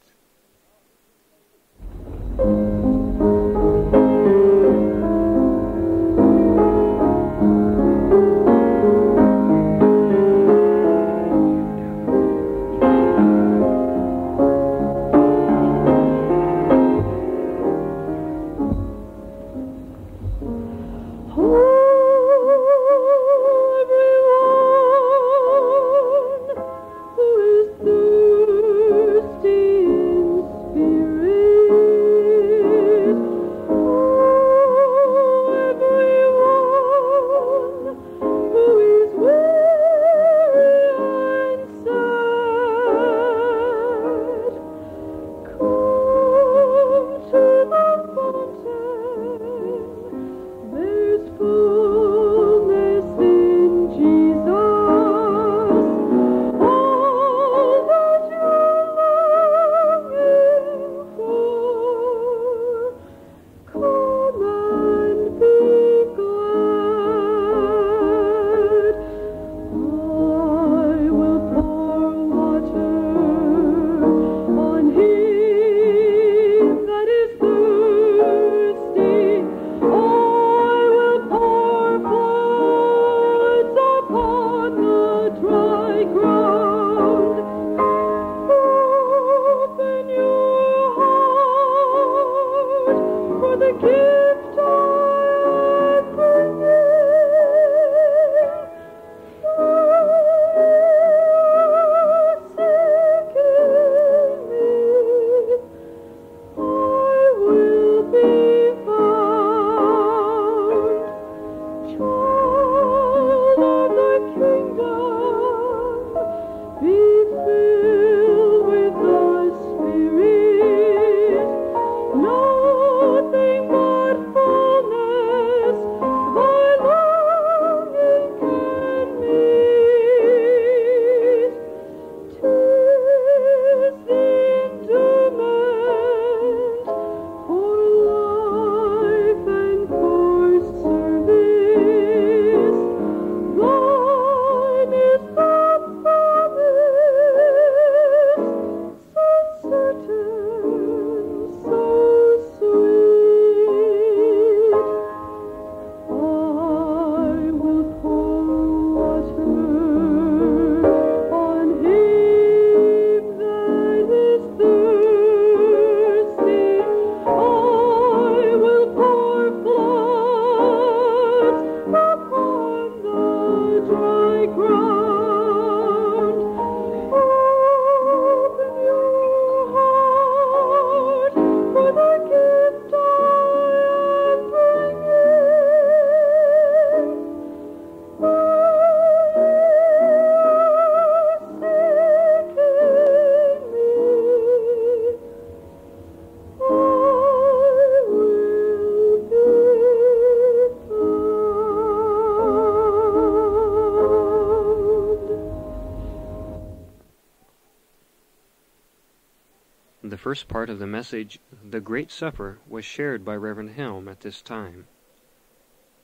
First part of the message, The Great Supper, was shared by Reverend Helm at this time.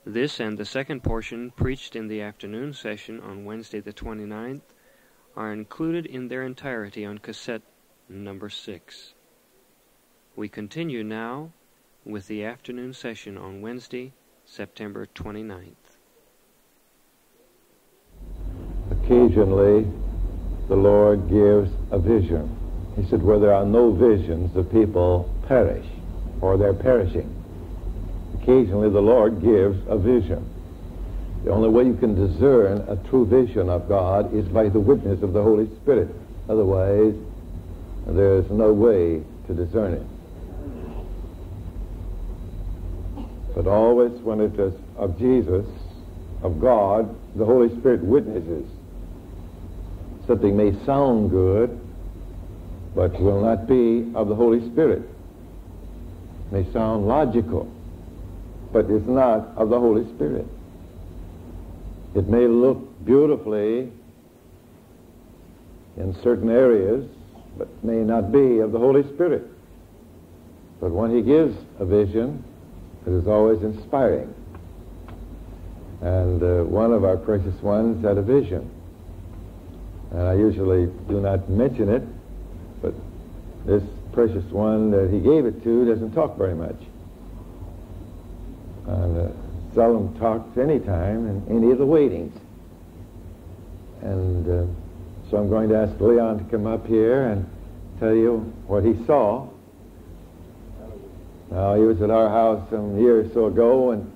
This and the second portion, preached in the afternoon session on Wednesday the 29th, are included in their entirety on cassette number 6. We continue now with the afternoon session on Wednesday, September 29th. Occasionally, the Lord gives a vision. He said, Where there are no visions, the people perish, or they're perishing. Occasionally, the Lord gives a vision. The only way you can discern a true vision of God is by the witness of the Holy Spirit. Otherwise, there's no way to discern it. But always when it is of Jesus, of God, the Holy Spirit witnesses. Something may sound good, but will not be of the Holy Spirit. It May sound logical, but it's not of the Holy Spirit. It may look beautifully in certain areas, but may not be of the Holy Spirit. But when he gives a vision, it is always inspiring. And uh, one of our precious ones had a vision. And I usually do not mention it, this precious one that he gave it to doesn't talk very much. And uh, seldom talks any time in any of the waitings. And uh, so I'm going to ask Leon to come up here and tell you what he saw. Now, he was at our house some year or so ago, and,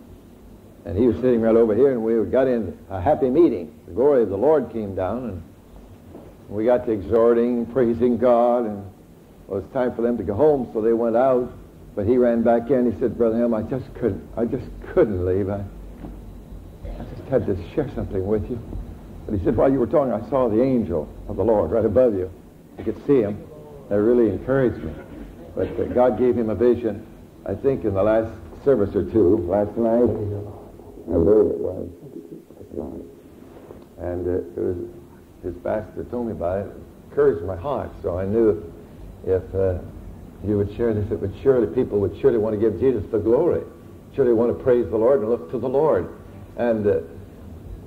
and he was sitting right over here, and we got in a happy meeting. The glory of the Lord came down, and we got to exhorting, praising God, and well, it was time for them to go home, so they went out. But he ran back in. He said, Brother Helm, I just couldn't, I just couldn't leave. I, I just had to share something with you. But he said, while you were talking, I saw the angel of the Lord right above you. You could see him. That really encouraged me. But uh, God gave him a vision, I think, in the last service or two, last night. I believe it was. And uh, it was, his pastor told me about it. it. Encouraged my heart. So I knew if uh, you would share this, it would surely, people would surely want to give Jesus the glory. Surely want to praise the Lord and look to the Lord. And uh,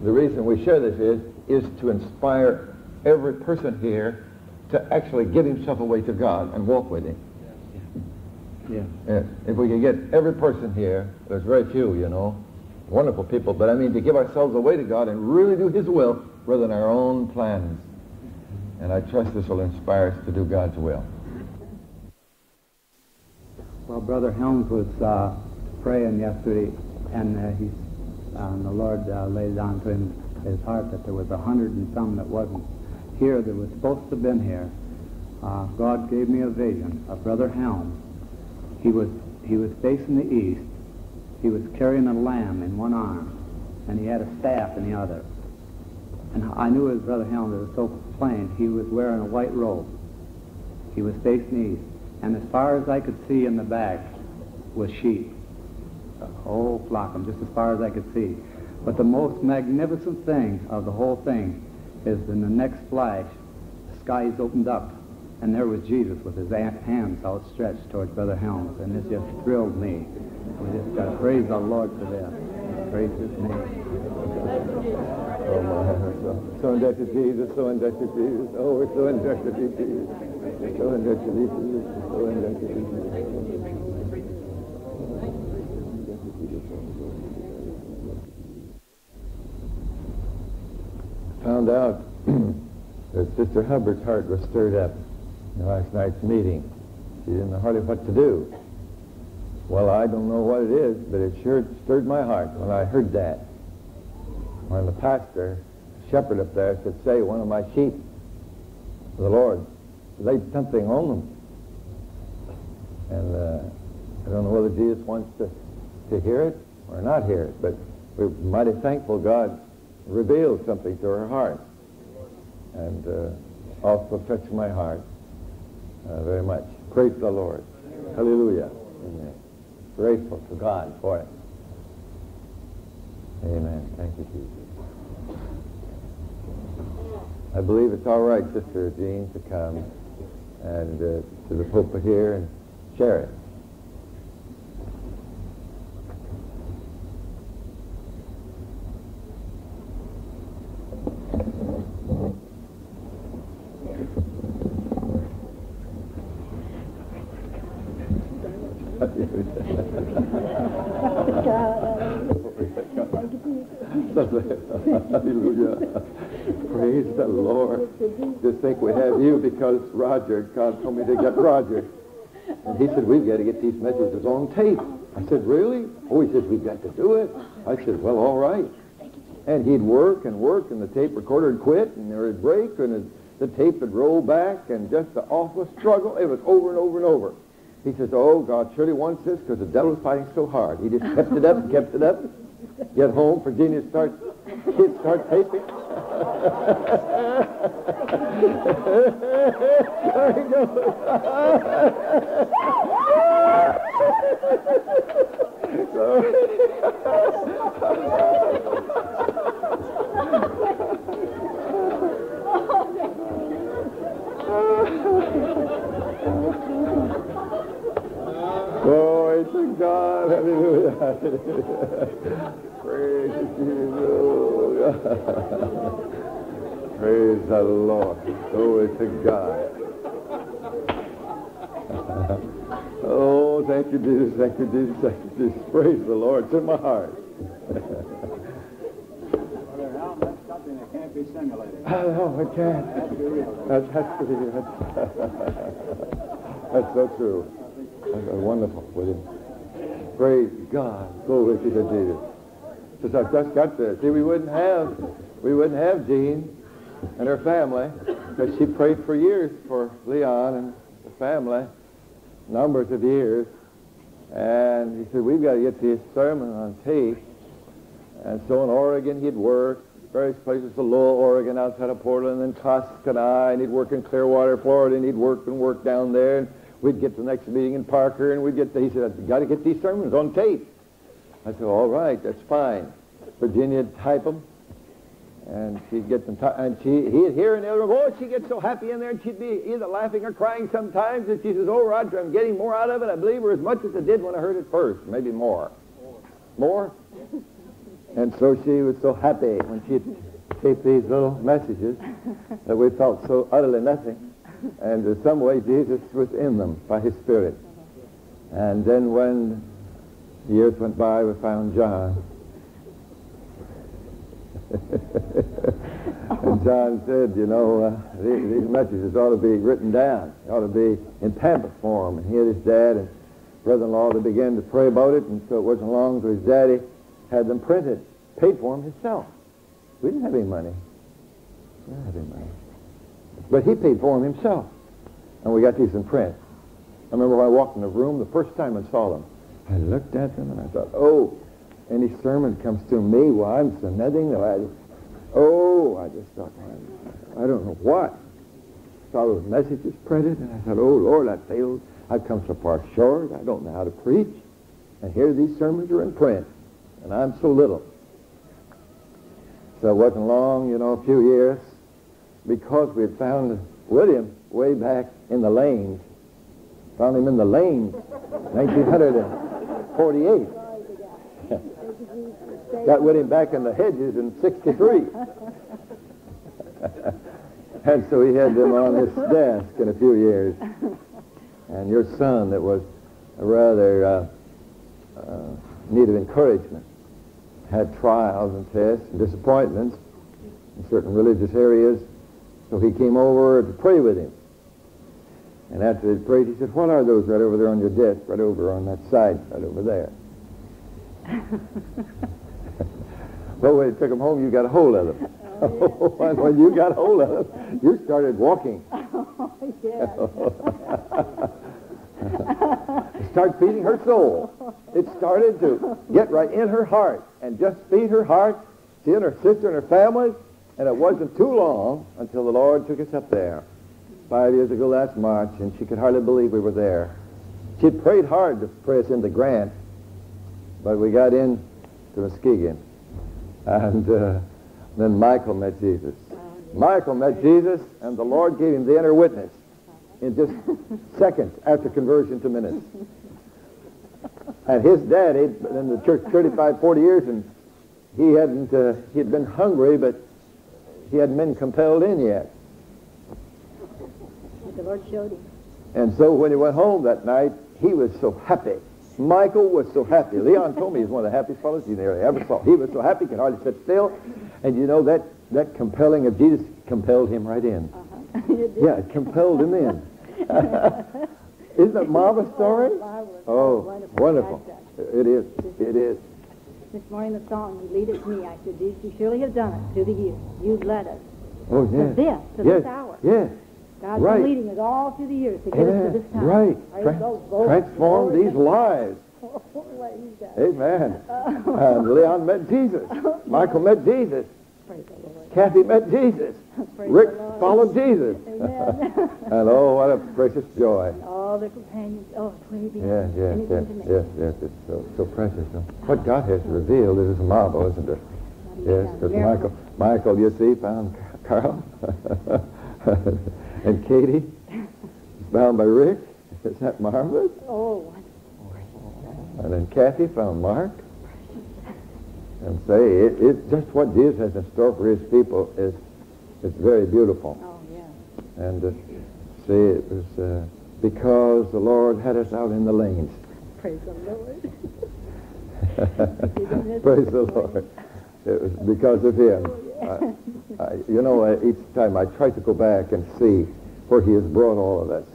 the reason we share this is, is to inspire every person here to actually give himself away to God and walk with Him. Yeah. yeah. If we could get every person here, there's very few, you know, wonderful people, but I mean to give ourselves away to God and really do His will rather than our own plans. And I trust this will inspire us to do God's will. Well, Brother Helms was uh, praying yesterday, and uh, he, uh, the Lord uh, laid on to him his heart that there was a hundred and some that wasn't here that was supposed to have been here. Uh, God gave me a vision of Brother Helms. He was he was facing the east. He was carrying a lamb in one arm, and he had a staff in the other. And I knew his Brother Helms. It was so plain. He was wearing a white robe. He was facing east, and as far as I could see in the back was sheep, a whole flock of them, just as far as I could see. But the most magnificent thing of the whole thing is in the next flash, the skies opened up, and there was Jesus with his hands outstretched towards Brother Helms, and this just thrilled me. We just got to praise the Lord for that. Praise his name. Oh my, so indebted to Jesus, so indebted to Jesus. Oh, we're so indebted to Jesus. Found out that Sister Hubbard's heart was stirred up in last night's meeting. She didn't know hardly what to do. Well, I don't know what it is, but it sure stirred my heart when I heard that. When the pastor, shepherd up there, said, say, one of my sheep, the Lord, laid something on them. And uh, I don't know whether Jesus wants to, to hear it or not hear it, but we're mighty thankful God revealed something to her heart. And uh, also touched my heart uh, very much. Praise the Lord. Hallelujah. Amen. Grateful to God for it. Amen. Thank you, Jesus. I believe it's all right, Sister Jean, to come. And uh, to the pulpit here and share it. Hallelujah. Praise the Just think we have you because Roger, God told me to get Roger. And he said, we've got to get these messages on tape. I said, really? Oh, he says, we've got to do it. I said, well, all right. And he'd work and work, and the tape recorder would quit, and there would break, and the tape would roll back, and just the awful struggle. It was over and over and over. He says, oh, God surely wants this because the devil was fighting so hard. He just kept it up and kept it up. Get home, Virginia starts, kids start taping. there he God. Hallelujah. Praise Jesus. Praise the Lord. Glory to God. oh, thank you, Jesus. Thank you, Jesus. Thank you, Jesus. Praise the Lord. It's in my heart. That can't be simulated. Oh, it can't. That's real. That's, that's, that's, so true. That's wonderful, William. Praise God. Glory to Jesus. Just, I've just got this. See, we wouldn't have, we wouldn't have Jean and her family because she prayed for years for Leon and the family, numbers of years. And he said, we've got to get this sermon on tape. And so in Oregon, he'd work various places, the Lowell, Oregon, outside of Portland, and Tuscany, and he'd work in Clearwater, Florida, and he'd work and work down there. And we'd get to the next meeting in Parker, and we'd get, the, he said, I've got to get these sermons on tape. I said, all right, that's fine. Virginia'd type them, and she'd get them, ty- and she, he'd hear in the other room, oh, she'd get so happy in there, and she'd be either laughing or crying sometimes, and she says, oh, Roger, I'm getting more out of it, I believe, or as much as I did when I heard it first, maybe more. More? And so she was so happy when she taped these little messages that we felt so utterly nothing. And in some way, Jesus was in them by his Spirit. And then when the years went by, we found John. and John said, you know, uh, these, these messages ought to be written down. They ought to be in pamphlet form. And he and his dad and brother-in-law to begin to pray about it. And so it wasn't long until his daddy had them printed, paid for them himself. We didn't have any money. We didn't have any money. But he paid for them himself. And we got these in print. I remember when I walked in the room the first time I saw them. I looked at them and I thought, oh, any sermon comes to me while I'm so nothing. I, oh, I just thought, I, don't know what. Saw those messages printed and I thought, oh, Lord, I failed. I've come so far short. I don't know how to preach. And here these sermons are in print. And I'm so little. So it wasn't long, you know, a few years, because we had found William way back in the lanes. Found him in the lanes, 1948. Got William back in the hedges in 63. and so he had them on his desk in a few years. And your son, that was rather uh, uh, need of encouragement, had trials and tests and disappointments in certain religious areas. So he came over to pray with him. And after he prayed, he said, what are those right over there on your desk, right over on that side, right over there? well, when he took them home, you got a hold of them. Oh, and when you got hold of them, you started walking. Oh, Start feeding her soul. It started to get right in her heart and just feed her heart. She and her sister and her family. And it wasn't too long until the Lord took us up there. Five years ago last March, and she could hardly believe we were there. She prayed hard to pray us into Grant, but we got in to Muskegon. And uh, then Michael met Jesus. Michael met Jesus, and the Lord gave him the inner witness. in just seconds after conversion to minutes. And his dad, he'd been in the church 35, 40 years, and he hadn't, uh, he had been hungry, but he hadn't been compelled in yet. The Lord showed him. And so when he went home that night, he was so happy. Michael was so happy. Leon told me he's one of the happiest fellows you nearly ever saw. He was so happy, he could hardly sit still. And you know, that, that compelling of Jesus compelled him right in. Uh-huh. Yeah, it compelled him in. Isn't that marvelous story? Marvelous. Oh, Wonderful. wonderful. It is. It is. This morning the song, you lead it to me. I said, Jesus, you surely have done it through the years. You've led us Oh, to yes. this, to yes. this hour. Yes. God's Right. been leading us all through the years to get us to this time. Right. Praise Tran- the transform these lives. Amen. Uh, and Leon met Jesus. Michael met Jesus. Praise the Lord. Kathy met Jesus. Praise Rick followed Jesus. Amen. And oh, what a precious joy. all the companions. Oh, way beyond Yes, yes, yes, yes, yes. It's so, so precious. What God has revealed is a marvel, isn't it? Yes, because Michael, Michael, you see, found Carl and Katie, found by Rick. Isn't that marvelous? Oh, what And then Kathy found Mark. And say, it, it, just what Jesus has in store for his people is, is very beautiful. oh, yeah. And uh, see, it was uh, because the Lord had us out in the lanes. Praise the Lord. Praise the Lord. It was because of him. I, I, you know, uh, each time I try to go back and see where he has brought all of us.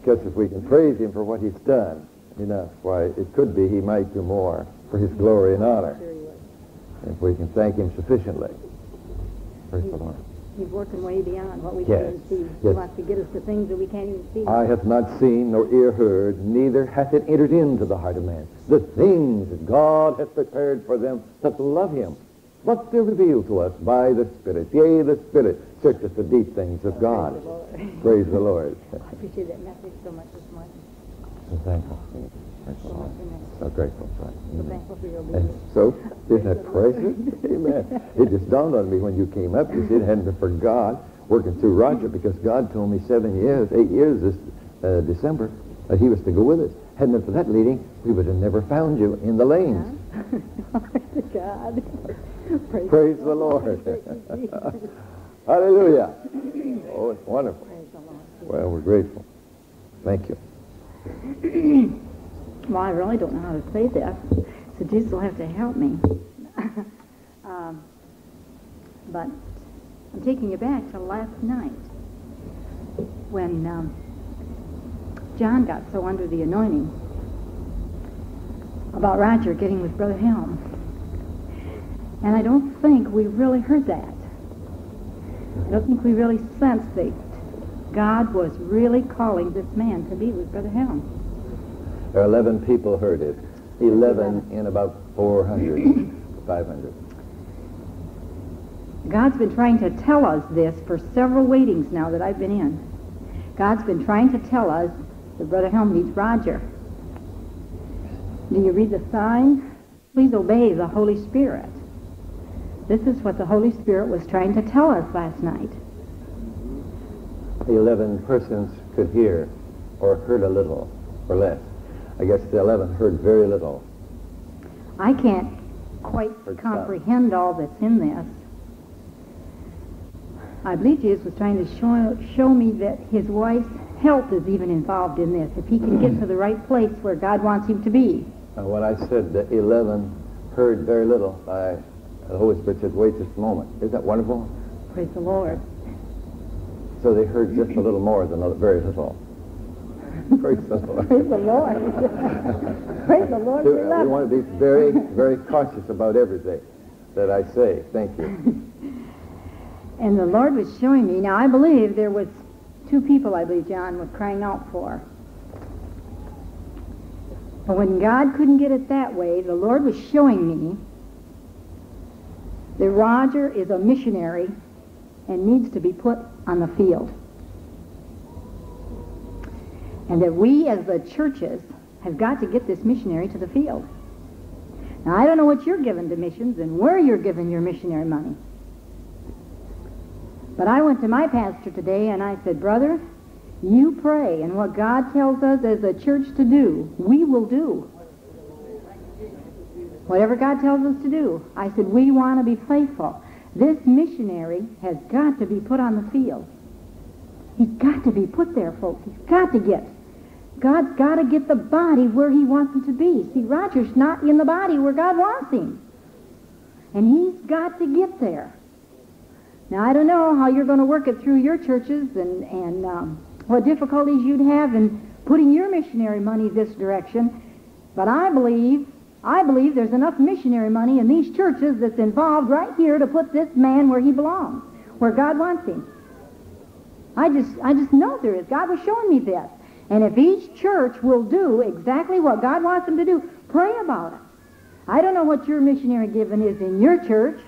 Because if we can praise him for what he's done enough, why, it could be he might do more for his glory and honor. Sure you would. If we can thank him sufficiently. Praise the Lord. He's working way beyond what we Yes. can even see. He Yes. wants to get us to things that we can't even see. Eye hath not seen, nor ear heard, neither hath it entered into the heart of man. The things that God hath prepared for them that love him. They're revealed to us by the Spirit. Yea, the Spirit searcheth the deep things of God. Praise the Lord. Praise the Lord. I appreciate that message so much this morning. So thankful. The So Lord. that. So grateful. Right. So thankful for your And so, isn't that precious? Amen. It just dawned on me when you came up, you said it hadn't been for God working through Roger because God told me seven years, eight years this uh, December that he was to go with us. Hadn't it been for that leading, we would have never found you in the lanes. Glory to God. Praise, Praise the Lord. Jesus. Hallelujah. Oh, it's wonderful. Praise the Lord. Well, we're grateful. Thank you. Well, I really don't know how to say this, so Jesus will have to help me. um, but I'm taking you back to last night when um, John got so under the anointing about Roger getting with Brother Helm. And I don't think we really heard that. I don't think we really sensed that God was really calling this man to be with Brother Helm. There are 11 people heard it. 11 in about 400, 500. God's been trying to tell us this for several waitings now that I've been in. God's been trying to tell us that Brother Helm needs Roger. Do you read the sign? Please obey the Holy Spirit. This is what the Holy Spirit was trying to tell us last night. The 11 persons could hear or heard a little or less. I guess the 11 heard very little. I can't quite Heard some. comprehend all that's in this. I believe Jesus was trying to show, show me that his wife's health is even involved in this. If he can get to the right place where God wants him to be. And when I said that 11 heard very little, I, the Holy Spirit said, wait just a moment. Isn't that wonderful? Praise the Lord. So they heard just a little more than a, very little. Praise the Lord. Praise the Lord. Praise the Lord. So, We uh, love we want to be very, very cautious about everything that I say. Thank you. And the Lord was showing me. Now I believe there was two people. I believe John was crying out for. But when God couldn't get it that way, the Lord was showing me that Roger is a missionary and needs to be put on the field. And that we as the churches have got to get this missionary to the field. Now, I don't know what you're giving to missions and where you're giving your missionary money. But I went to my pastor today and I said, Brother, You pray, and what God tells us as a church to do, we will do. Whatever God tells us to do. I said, we want to be faithful. This missionary has got to be put on the field. He's got to be put there, folks. He's got to get. God's got to get the body where he wants him to be. See, Roger's not in the body where God wants him. And he's got to get there. Now, I don't know how you're going to work it through your churches and, and um, what difficulties you'd have in putting your missionary money this direction, but I believe, I believe there's enough missionary money in these churches that's involved right here to put this man where he belongs, where God wants him. I just, I just know there is. God was showing me this. And if each church will do exactly what God wants them to do, pray about it. I don't know what your missionary giving is in your church.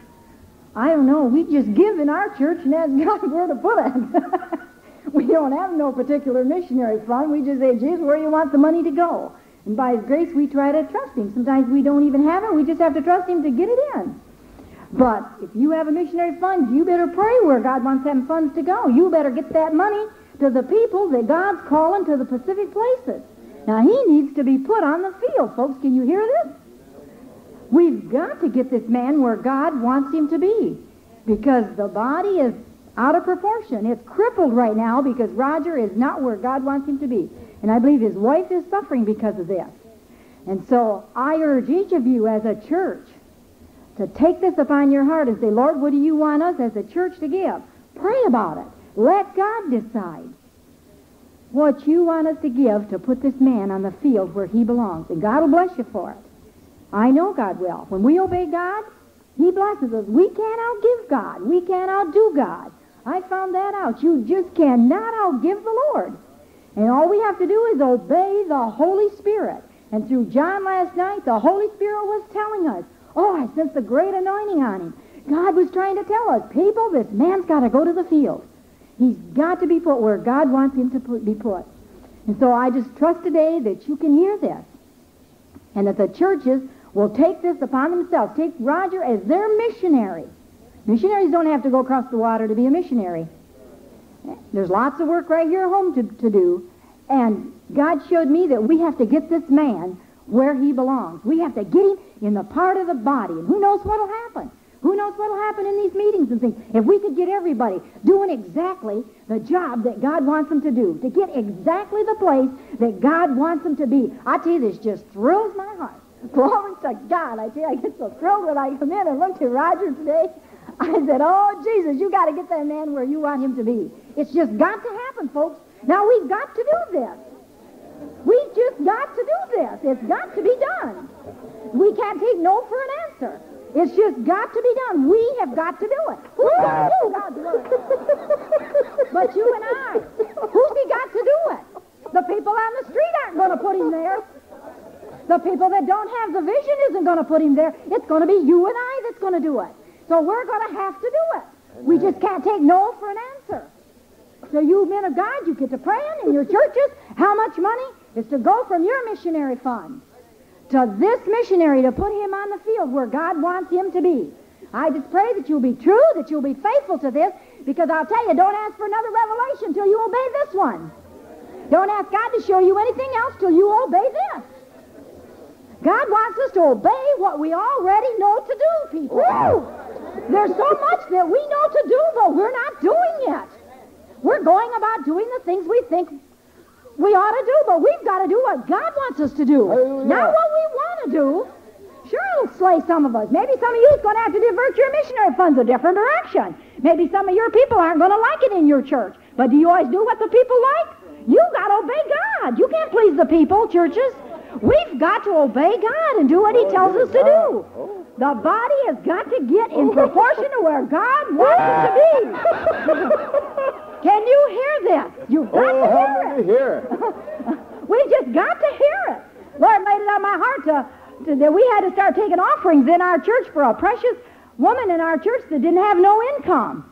I don't know. We just give in our church and ask God where to put it. we don't have no particular missionary fund. We just say, Jesus, where do you want the money to go? And by His grace, we try to trust Him. Sometimes we don't even have it. We just have to trust Him to get it in. But if you have a missionary fund, you better pray where God wants them funds to go. You better get that money to the people that God's calling to the Pacific places. Now, he needs to be put on the field, folks. Can you hear this? We've got to get this man where God wants him to be because the body is out of proportion. It's crippled right now because Roger is not where God wants him to be. And I believe his wife is suffering because of this. And so I urge each of you as a church to take this upon your heart and say, Lord, what do you want us as a church to give? Pray about it. Let God decide what you want us to give to put this man on the field where he belongs. And God will bless you for it. I know God will. When we obey God, he blesses us. We can't outgive God. We can't outdo God. I found that out. You just cannot outgive the Lord. And all we have to do is obey the Holy Spirit. And through John last night, the Holy Spirit was telling us, oh, I sense the great anointing on him. God was trying to tell us, people, this man's got to go to the field. He's got to be put where God wants him to put, be put. And so I just trust today that you can hear this. And that the churches will take this upon themselves. Take Roger as their missionary. Missionaries don't have to go across the water to be a missionary. There's lots of work right here at home to, to do. And God showed me that we have to get this man where he belongs. We have to get him in the part of the body. And who knows what will happen? Who knows what will happen in these meetings and things? If we could get everybody doing exactly the job that God wants them to do, to get exactly the place that God wants them to be, I tell you, this just thrills my heart. Glory to God. I tell you, I get so thrilled when I come in and look to Roger today. I said, oh, Jesus, you got to get that man where you want him to be. It's just got to happen, folks. Now, we've got to do this. We've just got to do this. It's got to be done. We can't take no for an answer. It's just got to be done. We have got to do it. Who's got to do it? but you and I. Who's he got to do it? The people on the street aren't going to put him there. The people that don't have the vision isn't going to put him there. It's going to be you and I that's going to do it. So we're going to have to do it. We just can't take no for an answer. So you men of God, you get to praying in your churches. How much money is to go from your missionary fund to this missionary to put him on the field where God wants him to be? I just pray that you'll be true, that you'll be faithful to this, because I'll tell you, don't ask for another revelation till you obey this one. Don't ask God to show you anything else till you obey this. God wants us to obey what we already know to do, people. There's so much that we know to do, but we're not doing yet. We're going about doing the things we think we ought to do, but we've got to do what God wants us to do. Not what we want to do. Sure, it'll slay some of us. Maybe some of you is going to have to divert your missionary funds a different direction. Maybe some of your people aren't going to like it in your church. But do you always do what the people like? You got to obey God. You can't please the people, churches. We've got to obey God and do what He oh, tells us to do. The body has got to get in oh. proportion to where God wants it to be. Can you hear this? You've got Oh, to hear it. hear we just got to hear it. Lord laid it on my heart to, to, that we had to start taking offerings in our church for a precious woman in our church that didn't have no income.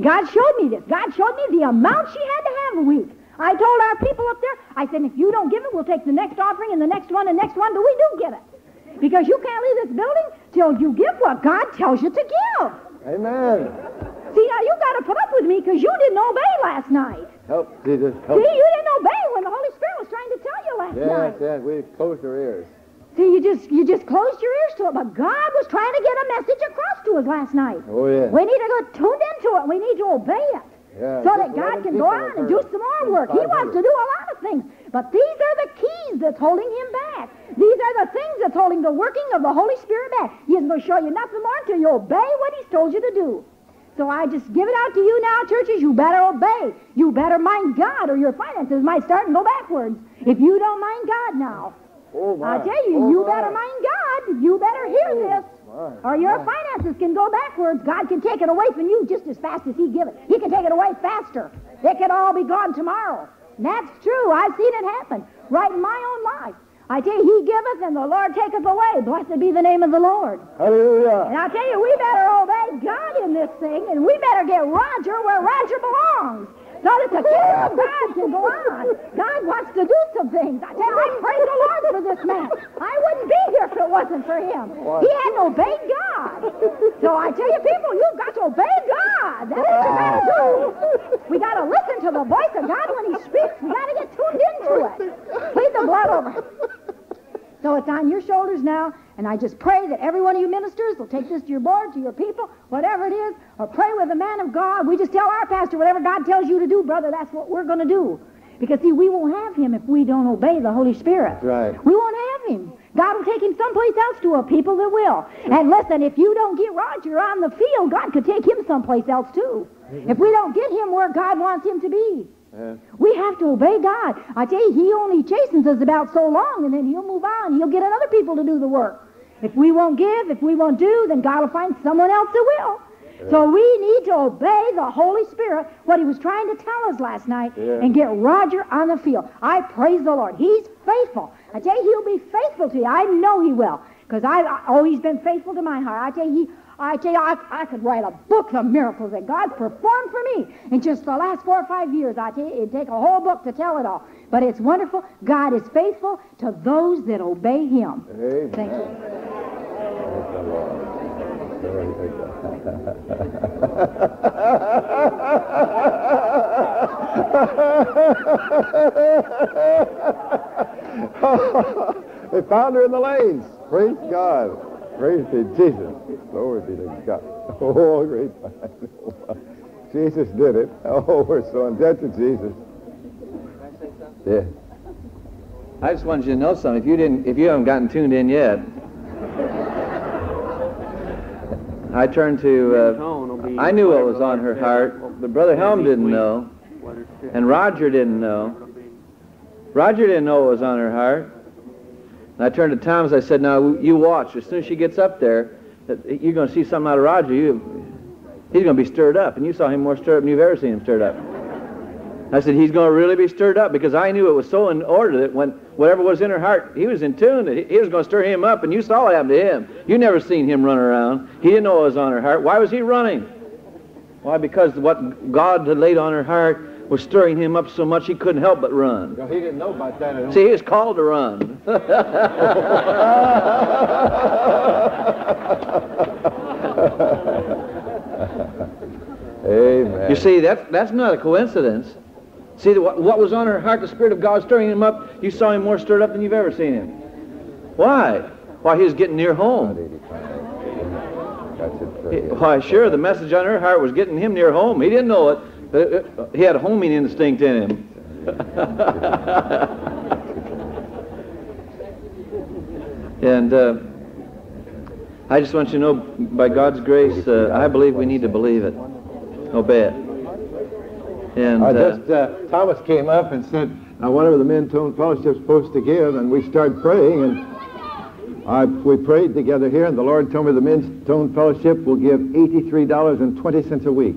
God showed me this. God showed me the amount she had to have a week. I told our people up there, I said, if you don't give it, we'll take the next offering and the next one and next one but we do get it. Because you can't leave this building till you give what God tells you to give. Amen. See, now you got to put up with me because you didn't obey last night. Help, Jesus. Help. See, you didn't obey when the Holy Spirit was trying to tell you last Yes, night. yes, we closed our ears. See, you just you just closed your ears to it, but God was trying to get a message across to us last night. Oh, yeah. We need to go tuned into it. We need to obey it. Yeah, so that God can go on and do some more work. He wants to do a lot of things. But these are the keys that's holding him back. These are the things that's holding the working of the Holy Spirit back. He isn't going to show you nothing more until you obey what he's told you to do. So I just give it out to you now, churches. You better obey. You better mind God, or your finances might start and go backwards. If you don't mind God now, Oh. I tell you, Oh, you my. better mind God. You better hear oh, this. my, Or your my. finances can go backwards. God can take it away from you just as fast as He give it. He can take it away faster. It could all be gone tomorrow. And that's true. I've seen it happen right in my own life. I tell you, He giveth and the Lord taketh away. Blessed be the name of the Lord. Hallelujah. And I tell you, we better obey God in this thing, and we better get Roger where Roger belongs. So that the kingdom of God can go on. God wants to do some things. I tell you, I praise the Lord for this man. I wouldn't be here if it wasn't for him. He hadn't obeyed God. So I tell you, people, you've got to obey God. That's what you got to do. We got to listen to the voice of God when He speaks. We got to get tuned into it. Plead the blood over. So it's on your shoulders now, and I just pray that every one of you ministers will take this to your board, to your people, whatever it is, or pray with the man of God. We just tell our pastor, whatever God tells you to do, brother, that's what we're going to do. Because, see, we won't have him if we don't obey the Holy Spirit. Right. We won't have him. God will take him someplace else to a people that will. And listen, if you don't get Roger on the field, God could take him someplace else too. If we don't get him where God wants him to be. Yeah. We have to obey God. I tell you, He only chastens us about so long, and then He'll move on. He'll get other people to do the work. If we won't give, if we won't do, then God will find someone else who will. So we need to obey the Holy Spirit, what He was trying to tell us last night, Yeah. and get Roger on the field. I praise the Lord. He's faithful. I tell you, He'll be faithful to you. I know He will, because I oh, He's been faithful to my heart. I tell you, He. I tell you, I, I could write a book of miracles that God's performed for me in just the last four or five years. I tell you, it'd take a whole book to tell it all. But it's wonderful. God is faithful to those that obey Him. Amen. Thank you. Lord. Glory to they found her in the lanes. Praise God. Praise be Jesus. Glory be to God. Oh, great. Jesus did it. Oh, we're so indebted to Jesus. Yeah. I just wanted you to know something. If you didn't, if you haven't gotten tuned in yet, I turned to. Uh, I knew what was on her heart, but Brother Helm didn't know, and Roger didn't know. Roger didn't know what was on her heart. And I turned to Thomas. I said, "Now you watch. As soon as she gets up there, you're going to see something out of Roger. You, he's going to be stirred up, and you saw him more stirred up than you've ever seen him stirred up." I said, he's going to really be stirred up because I knew it was so in order that when whatever was in her heart, he was in tune. That he, was going to stir him up, and you saw what happened to him. You never seen him run around. He didn't know what was on her heart. Why was he running? Why? Because what God had laid on her heart was stirring him up so much he couldn't help but run. No, he didn't know about that. See, he was called to run. Amen. You see, that's, that's not a coincidence. See, what, what was on her heart, the Spirit of God stirring him up, you saw him more stirred up than you've ever seen him. Why? Why, he was getting near home. That's it for He- Why, sure, the message on her heart was getting him near home. He didn't know it- he had a homing instinct in him. and uh, I just want you to know, by God's grace, uh, I believe we need to believe it, obey it. And I uh, just, uh, Thomas came up and said, now whatever the men tone fellowship's supposed to give, and we started praying, and I, we prayed together here, and the Lord told me the men's tone fellowship will give $83.20 a week,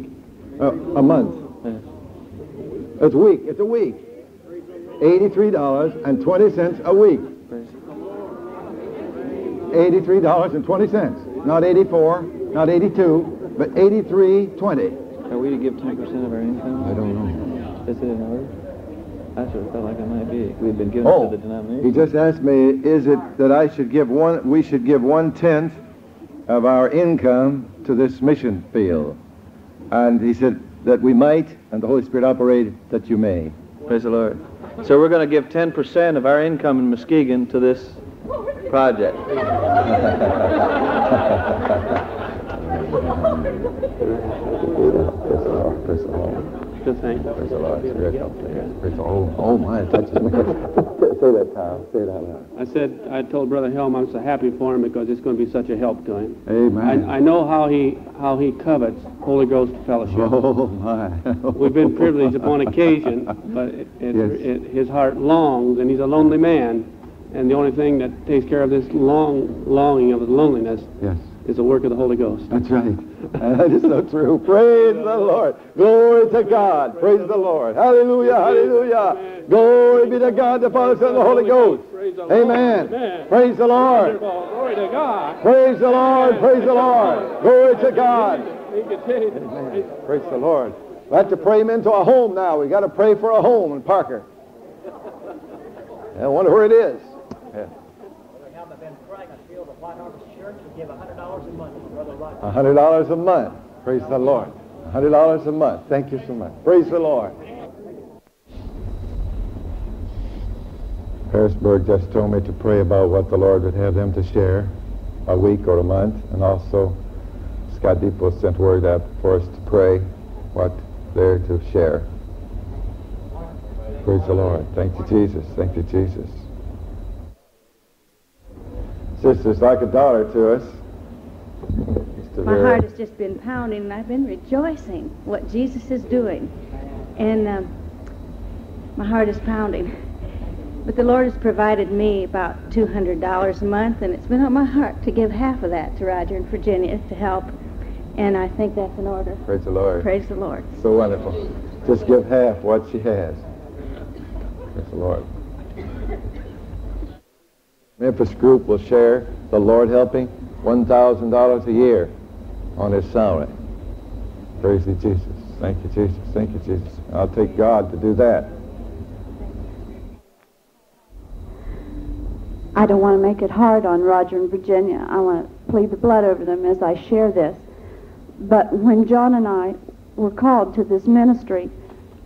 uh, a month. It's a week, it's a week. $83.20 a week. $83.20, not 84, not 82, but 83.20. are we to give 10% of our income? I don't know. Is it an order? I sort of felt like it might be. We've been given Oh, to the denomination. he just asked me, is it that I should give one, we should give one tenth of our income to this mission field? And he said, that we might, and the Holy Spirit operate that you may. Praise the Lord. So we're going to give 10% of our income in Muskegon to this project. Praise the Lord. Praise the Lord. It's a great help. Praise the Lord. Oh, oh my, it touches me. Say that, Tom. Say it out loud. I said, I told Brother Helm I'm so happy for him because it's going to be such a help to him. Amen. I, I know how he how he covets Holy Ghost fellowship. Oh, my. We've been privileged upon occasion, but it, it, Yes. it, his heart longs, and he's a lonely man. And the only thing that takes care of this long longing of his loneliness Yes. is the work of the Holy Ghost. That's right that is so true. Praise the Lord. Glory to God. Praise the Lord. Hallelujah. Hallelujah. Glory be to God, the Father, Son, and the Holy Ghost. Amen. Praise the Lord. Glory to God. Praise the Lord. Praise the Lord. Glory to God. Amen. Praise the Lord. We have to pray into a home now. We got to pray for a home in Parker. I wonder where it is. Yeah. I've been praying. I feel the White Church will give $100. A $100 a month. Praise the Lord. A $100 a month. Thank you so much. Praise the Lord. Pearisburg just told me to pray about what the Lord would have them to share a week or a month, and also Scott Depot sent word out for us to pray what they're to share. Praise the Lord. Thank you, Jesus. Thank you, Jesus. Sister's like a daughter to us. My heart has just been pounding, and I've been rejoicing what Jesus is doing. And um, my heart is pounding. But the Lord has provided me about $200 a month, and it's been on my heart to give half of that to Roger and Virginia to help. And I think that's in order. Praise the Lord. Praise the Lord. So wonderful. Just give half what she has. Praise the Lord. Memphis Group will share the Lord helping $1,000 a year on his salary. Praise you, Jesus. Thank you, Jesus. Thank you, Jesus. I'll take God to do that. I don't want to make it hard on Roger and Virginia. I want to plead the blood over them as I share this. But when John and I were called to this ministry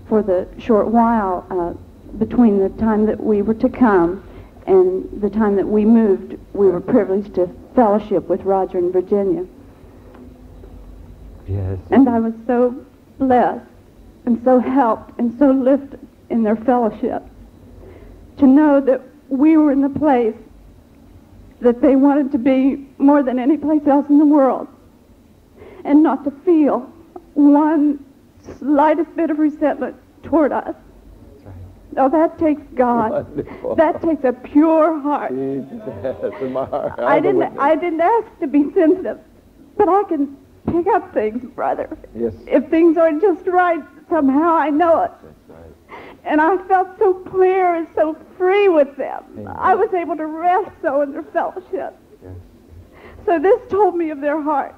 for the short while uh, between the time that we were to come and the time that we moved, we were privileged to fellowship with Roger and Virginia. Yes. And I was so blessed and so helped and so lifted in their fellowship to know that we were in the place that they wanted to be more than any place else in the world and not to feel one slightest bit of resentment toward us. Now that takes God. Wonderful. That takes a pure heart. Yes, in my heart. I didn't. I didn't ask to be sensitive, but I can pick up things, brother. Yes. If things aren't just right, somehow I know it. And I felt so clear and so free with them. I was able to rest so in their fellowship. Yes. So this told me of their hearts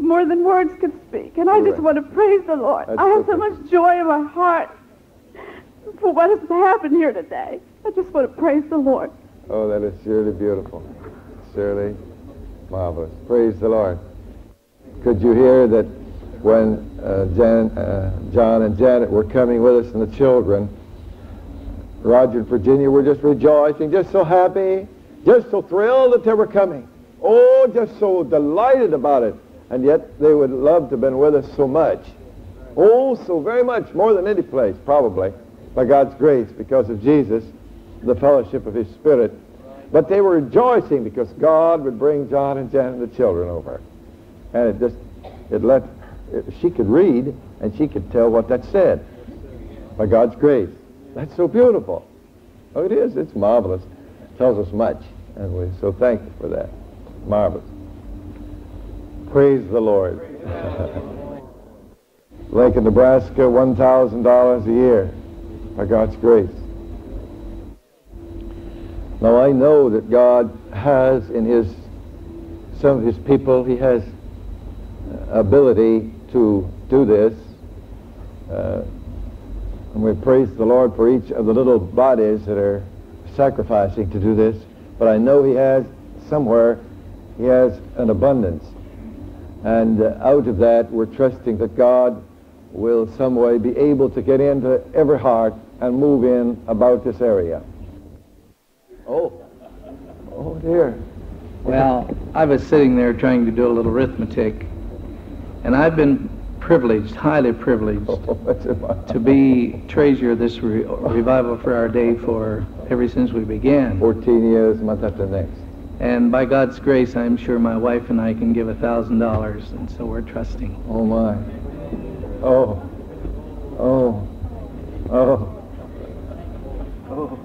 more than words could speak. And I just want to praise the Lord. That's I have so much joy in my heart for what has happened here today. I just want to praise the Lord. Oh, that is surely beautiful. Surely marvelous. Praise the Lord. Could you hear that when uh, Jan, uh, John and Janet were coming with us and the children, Roger and Virginia were just rejoicing, just so happy, just so thrilled that they were coming. Oh, just so delighted about it. And yet they would love to have been with us so much. Oh, so very much, more than any place, probably, by God's grace, because of Jesus, the fellowship of His Spirit. But they were rejoicing because God would bring John and Janet and the children over. And it just, it let, it, she could read and she could tell what that said by God's grace. That's so beautiful. Oh, it is. It's marvelous. tells us much. And we're so thankful for that. Marvelous. Praise the Lord. Lincoln, Nebraska, $1,000 a year by God's grace. Now I know that God has in his some of his people, he has uh, ability to do this. Uh, and we praise the Lord for each of the little bodies that are sacrificing to do this. But I know he has somewhere, he has an abundance. And uh, out of that, we're trusting that God will some way be able to get into every heart and move in about this area. Oh, oh dear. Well, I was sitting there trying to do a little arithmetic, and I've been privileged, highly privileged, oh, to be treasurer of this re- revival for our day for ever since we began. 14 years, month after next. And by God's grace, I'm sure my wife and I can give a thousand dollars, and so we're trusting. Oh my. Oh. Oh. Oh. Oh.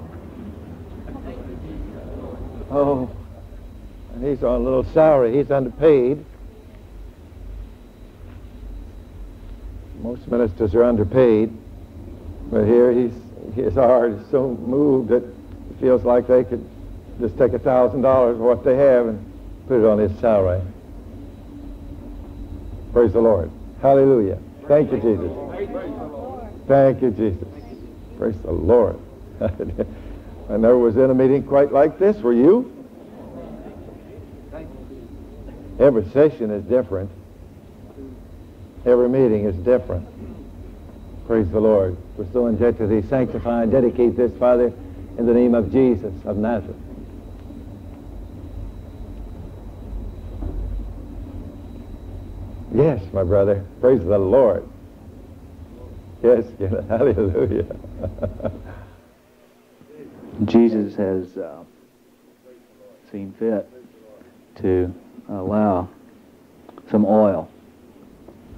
Oh. And he's on a little salary. He's underpaid. Most ministers are underpaid. But here he's his heart is so moved that it feels like they could just take a thousand dollars of what they have and put it on his salary. Praise the Lord. Hallelujah. Thank you, Jesus. Thank you, Jesus. Praise the Lord. I never was in a meeting quite like this. Were you? Every session is different. Every meeting is different. Praise the Lord. We're so indebted to. Sanctify and dedicate this, Father, in the name of Jesus of Nazareth. Yes, my brother. Praise the Lord. Yes. hallelujah. Jesus has uh, seen fit to allow some oil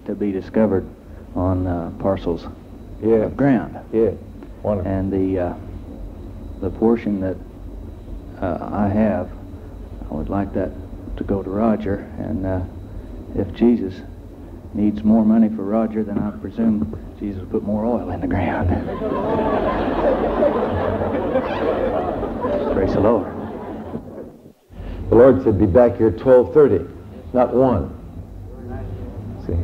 to be discovered on uh, parcels yeah. of ground. Yeah. wonderful. And the uh, the portion that uh, I have, I would like that to go to Roger. And uh, if Jesus needs more money for Roger, than I presume Jesus put more oil in the ground. Praise the Lord. The Lord said, be back here at 12.30, not 1. See,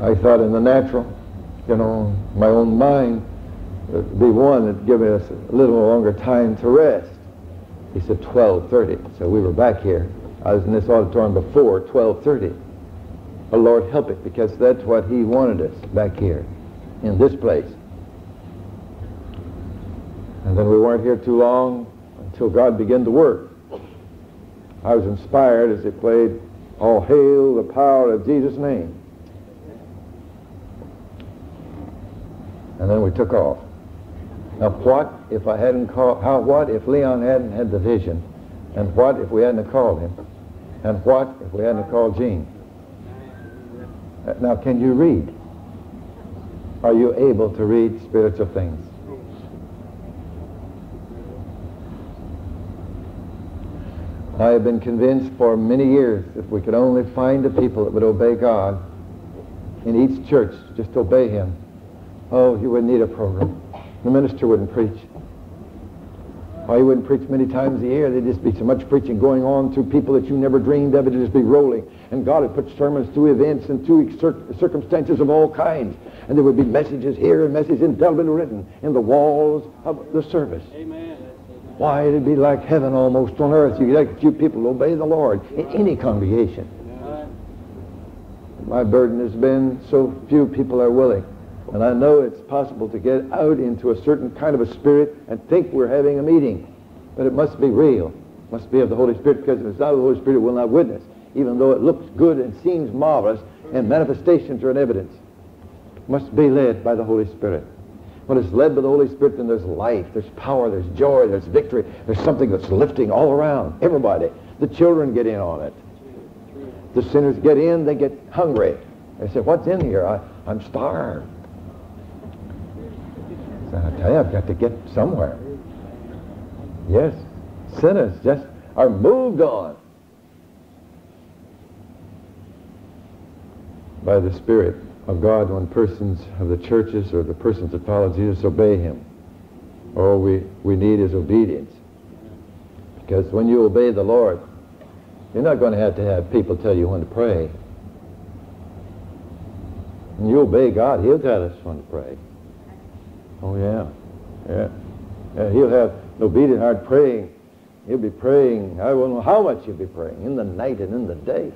I thought in the natural, you know, my own mind, it'd be 1 that'd give us a little longer time to rest. He said 12.30, so we were back here. I was in this auditorium before 12.30. The Lord help it, because that's what he wanted us back here, in this place. And then we weren't here too long until God began to work. I was inspired as they played All Hail the Power of Jesus' Name. And then we took off. Now what if I hadn't called, how, what if Leon hadn't had the vision? And what if we hadn't called him? And what if we hadn't called Gene? Uh, Now can you read? Are you able to read spiritual things? I have been convinced for many years if we could only find a people that would obey God in each church, just obey Him, oh, you wouldn't need a program. The minister wouldn't preach. Oh, he wouldn't preach many times a year. There'd just be so much preaching going on through people that you never dreamed of. It'd just be rolling. And God would put sermons through events and through cir- circumstances of all kinds. And there would be messages here and messages indelibly written in the walls of the service. Amen. Why, it'd be like heaven almost on earth. You get a few people obey the Lord in any congregation. My burden has been so few people are willing. And I know it's possible to get out into a certain kind of a spirit and think we're having a meeting. But it must be real. It must be of the Holy Spirit because if it's not of the Holy Spirit, it will not witness. Even though it looks good and seems marvelous and manifestations are an evidence. It must be led by the Holy Spirit. When it's led by the Holy Spirit, then there's life, there's power, there's joy, there's victory. There's something that's lifting all around. Everybody. The children get in on it. The sinners get in, they get hungry. They say, what's in here? I, I'm starved. I tell you, I've got to get somewhere. Yes, sinners just are moved on by the Spirit of God when persons of the churches or the persons that follow Jesus obey Him. All we, we need is obedience. Because when you obey the Lord, you're not going to have to have people tell you when to pray. When you obey God, He'll tell us when to pray. Oh, yeah. Yeah. yeah he'll have an obedient heart praying. He'll be praying. I don't know how much he'll be praying, in the night and in the day.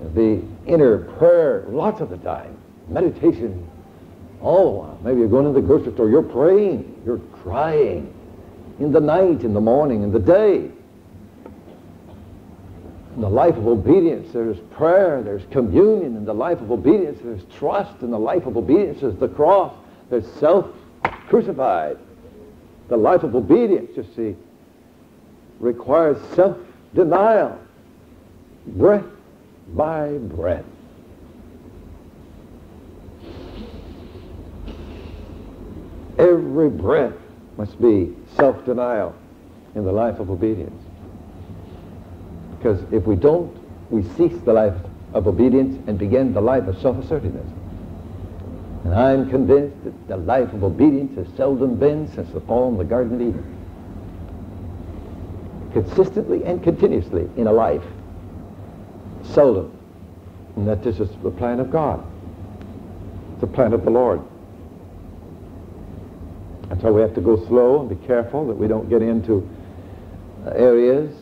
It'll be inner prayer lots of the time. meditation all the while. Maybe you're going to the grocery store, you're praying, you're crying in the night, in the morning, in the day. In the life of obedience, there's prayer, there's communion. In the life of obedience, there's trust. In the life of obedience, there's the cross. There's self crucified. The life of obedience, you see, requires self-denial, breath by breath. Every breath must be self-denial in the life of obedience. Because if we don't, we cease the life of obedience and begin the life of self-assertiveness. And I'm convinced that the life of obedience has seldom been since the fall in the Garden of Eden. Consistently and continuously in a life. Seldom. And that this is the plan of God. The plan of the Lord. That's why we have to go slow and be careful that we don't get into areas.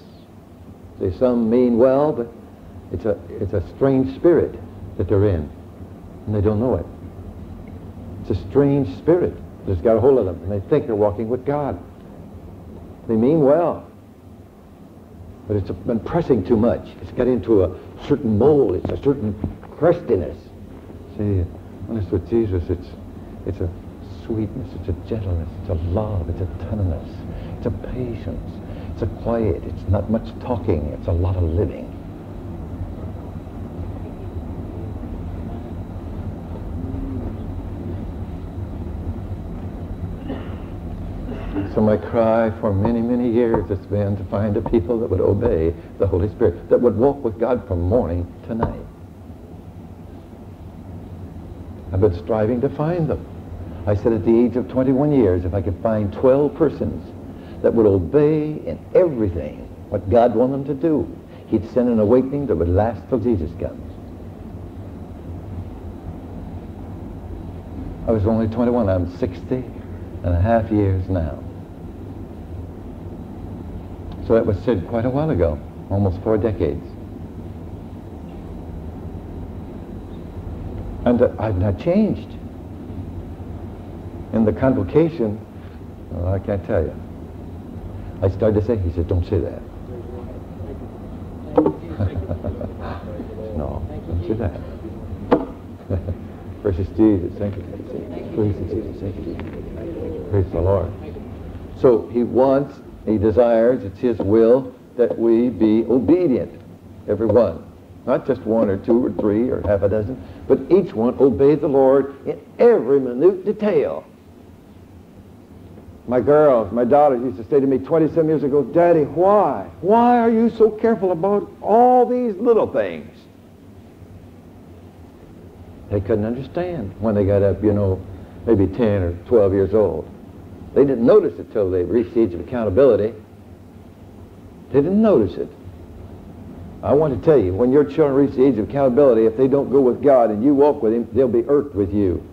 Say some mean well, but it's a, it's a strange spirit that they're in, and they don't know it. It's a strange spirit that's got a hold of them, and they think they're walking with God. They mean well, but it's been pressing too much. It's got into a certain mold. It's a certain crustiness. See, it's with Jesus, it's it's a sweetness, it's a gentleness, it's a love, it's a tenderness, it's a patience, it's a quiet, it's not much talking, it's a lot of living. So my cry for many, many years has been to find a people that would obey the Holy Spirit, that would walk with God from morning to night. I've been striving to find them. I said at the age of 21 years, if I could find 12 persons that would obey in everything what God wanted them to do, he'd send an awakening that would last till Jesus comes. I was only 21. I'm 60 and a half years now. So that was said quite a while ago, almost four decades. And uh, I've not changed. In the convocation, well, I can't tell you. I started to say, he said, don't say that. no, don't say that. Precious Jesus, thank you. Praise Jesus, thank you. Praise the Lord. So he wants, he desires, it's his will that we be obedient, everyone. Not just one or two or three or half a dozen, but each one obey the Lord in every minute detail. My girls, my daughters used to say to me 20-some years ago, Daddy, why? Why are you so careful about all these little things? They couldn't understand when they got up, you know, maybe 10 or 12 years old. They didn't notice it till they reached the age of accountability. They didn't notice it. I want to tell you, when your children reach the age of accountability, if they don't go with God and you walk with Him, they'll be irked with you.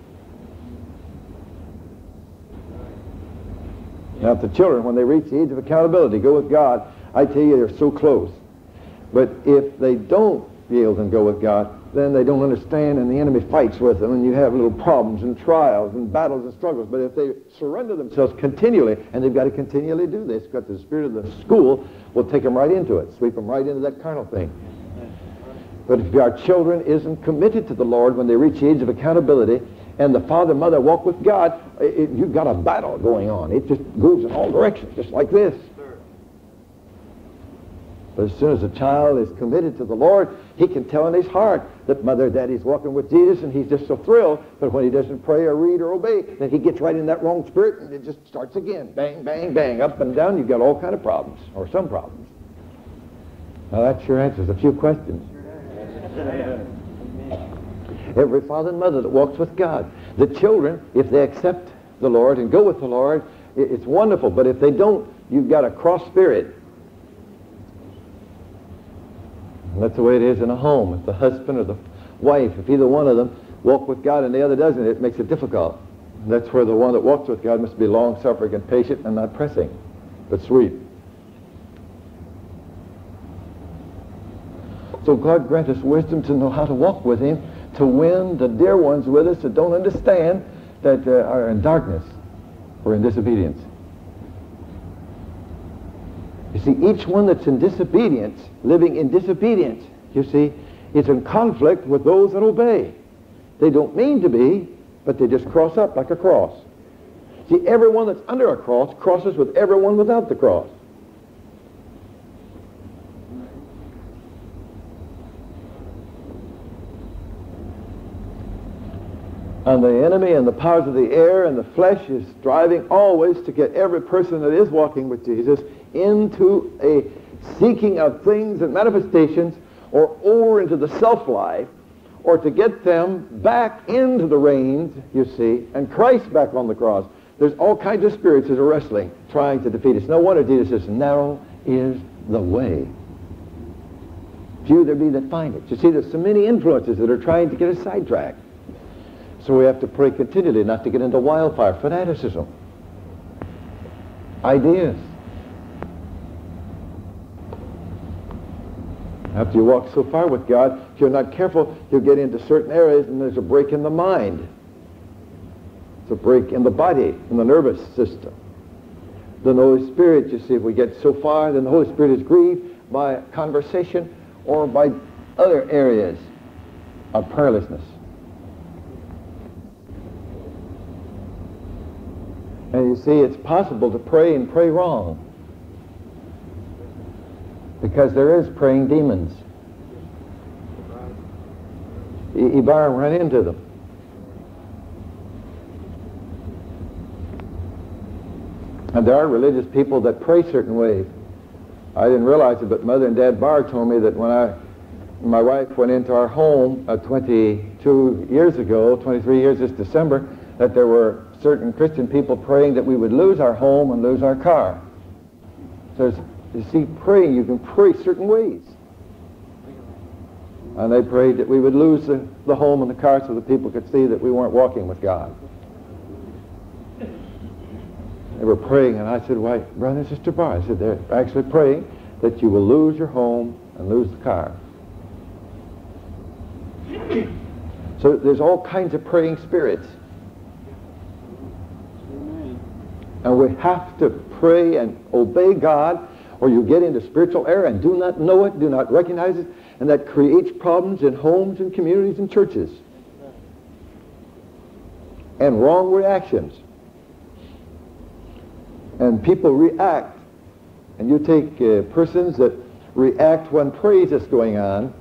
Now, if the children, when they reach the age of accountability, go with God, I tell you, they're so close. But if they don't yield and go with God, then they don't understand and the enemy fights with them and you have little problems and trials and battles and struggles. But if they surrender themselves continually, and they've got to continually do this because the spirit of the school will take them right into it, sweep them right into that carnal thing. But if our children isn't committed to the Lord when they reach the age of accountability, and the father and mother walk with God, it, you've got a battle going on. It just goes in all directions, just like this. But as soon as a child is committed to the Lord, he can tell in his heart that mother or daddy's walking with Jesus and he's just so thrilled. But when he doesn't pray or read or obey, then he gets right in that wrong spirit and it just starts again. Bang, bang, bang, up and down. You've got all kind of problems, or some problems. Now that sure answers a few questions. Every father and mother that walks with God. The children, if they accept the Lord and go with the Lord, it's wonderful. But if they don't, you've got a cross spirit. And that's the way it is in a home. If the husband or the wife, if either one of them walk with God and the other doesn't, it makes it difficult. And that's where the one that walks with God must be long-suffering and patient and not pressing, but sweet. So God grant us wisdom to know how to walk with Him, to win the dear ones with us that don't understand that uh, are in darkness or in disobedience. You see, each one that's in disobedience, living in disobedience, you see, is in conflict with those that obey. They don't mean to be, but they just cross up like a cross. See, everyone that's under a cross crosses with everyone without the cross. And the enemy and the powers of the air and the flesh is striving always to get every person that is walking with Jesus into a seeking of things and manifestations or over into the self-life or to get them back into the reins, you see, and Christ back on the cross. There's all kinds of spirits that are wrestling, trying to defeat us. No wonder Jesus says, narrow is the way. Few there be that find it. You see, there's so many influences that are trying to get us sidetracked. So we have to pray continually not to get into wildfire fanaticism. Ideas. After you walk so far with God, if you're not careful, you'll get into certain areas and there's a break in the mind. It's a break in the body, in the nervous system. Then the Holy Spirit, you see, if we get so far, then the Holy Spirit is grieved by conversation or by other areas of prayerlessness. And you see, it's possible to pray and pray wrong. Because there is praying demons. Ibarra ran into them. And there are religious people that pray certain ways. I didn't realize it, but Mother and Dad Barr told me that when I, my wife went into our home uh, 22 years ago, 23 years this December, that there were certain Christian people praying that we would lose our home and lose our car. So you see, praying, you can pray certain ways. And they prayed that we would lose the, the home and the car so that people could see that we weren't walking with God. They were praying, and I said, why, Brother and Sister Barr, I said, they're actually praying that you will lose your home and lose the car. So there's all kinds of praying spirits. And we have to pray and obey God, or you get into spiritual error and do not know it, do not recognize it, and that creates problems in homes and communities and churches. And wrong reactions. And people react. And you take uh, persons that react when praise is going on.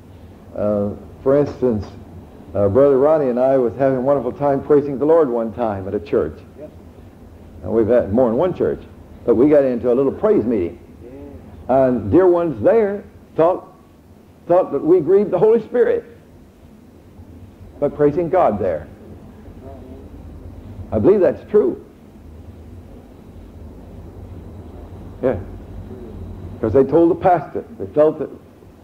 Uh, for instance, uh, Brother Ronnie and I was having a wonderful time praising the Lord one time at a church. And we've had more than one church. But we got into a little praise meeting. And dear ones there thought, thought that we grieved the Holy Spirit by praising God there. I believe that's true. Yeah. Because they told the pastor, they felt that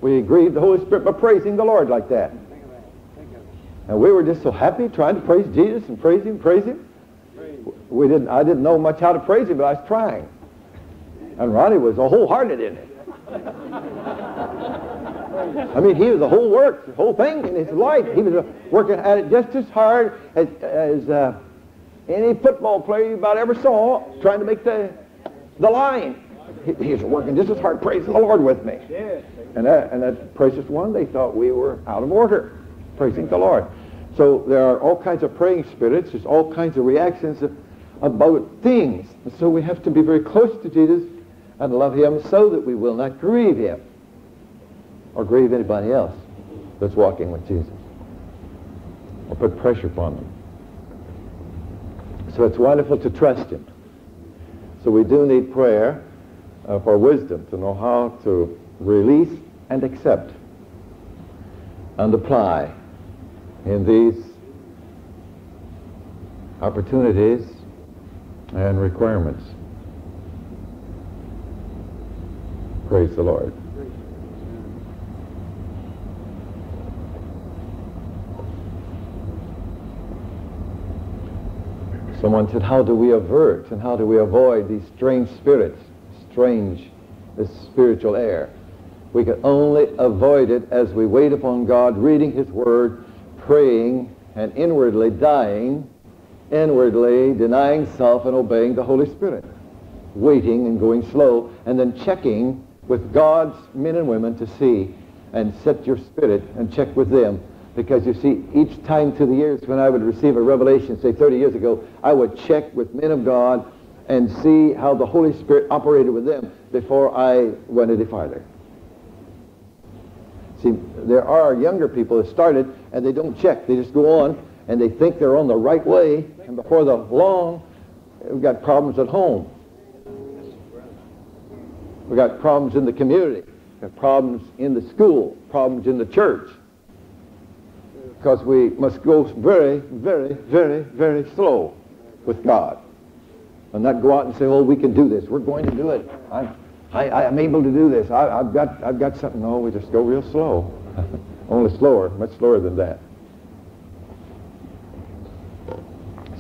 we grieved the Holy Spirit by praising the Lord like that. And we were just so happy trying to praise Jesus and praise Him, praise Him. We didn't, I didn't know much how to praise Him, but I was trying. And Ronnie was a wholehearted in it. I mean, he was the whole work, the whole thing in his life. He was working at it just as hard as, as uh, any football player you about ever saw trying to make the, the line. He, he was working just as hard praising the Lord with me. And that, and that precious one, they thought we were out of order, praising the Lord. So there are all kinds of praying spirits. There's all kinds of reactions about things. And so we have to be very close to Jesus and love him so that we will not grieve him or grieve anybody else that's walking with Jesus or put pressure upon them. So it's wonderful to trust him. So we do need prayer uh, for wisdom to know how to release and accept and apply in these opportunities and requirements. Praise the Lord. Someone said, how do we avert and how do we avoid these strange spirits, strange, this spiritual air? We can only avoid it as we wait upon God, reading His Word, praying and inwardly dying, inwardly denying self and obeying the Holy Spirit, waiting and going slow, and then checking with God's men and women to see and set your spirit and check with them. Because you see, each time through the years when I would receive a revelation, say 30 years ago, I would check with men of God and see how the Holy Spirit operated with them before I went any farther. See, there are younger people that started and they don't check. They just go on and they think they're on the right way, and before the long, we've got problems at home. We've got problems in the community. We've got problems in the school, problems in the church. Because we must go very, very, very, very slow with God. And not go out and say, oh, we can do this. We're going to do it. I'm, I, I'm able to do this. I, have got, I've got something. No, we just go real slow. Only slower, much slower than that.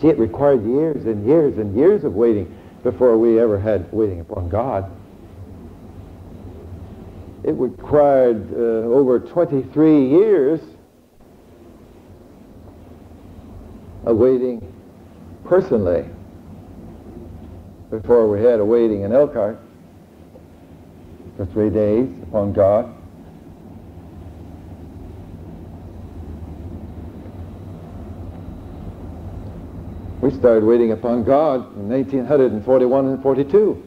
See, it required years and years and years of waiting before we ever had waiting upon God. It required uh, over 23 years of waiting personally before we had a waiting in Elkhart for three days upon God. We started waiting upon God in 1941 and 42.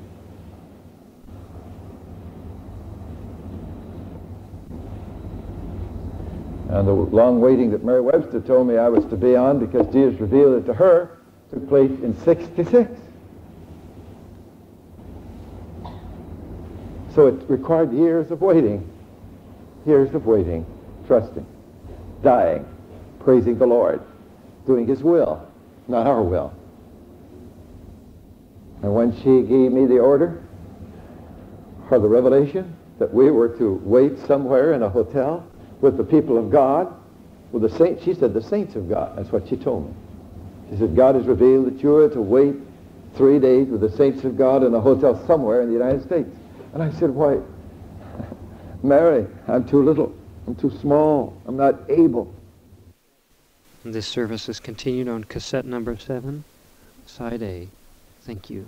And the long waiting that Mary Webster told me I was to be on because Jesus revealed it to her took place in 66. So it required years of waiting, years of waiting, trusting, dying, praising the Lord, doing His will, not our will. And when she gave me the order or the revelation that we were to wait somewhere in a hotel with the people of God, with the saints, she said, the saints of God. That's what she told me. She said, God has revealed that you are to wait three days with the saints of God in a hotel somewhere in the United States. And I said, why, Mary, I'm too little. I'm too small. I'm not able. This service is continued on cassette number seven, side A. Thank you.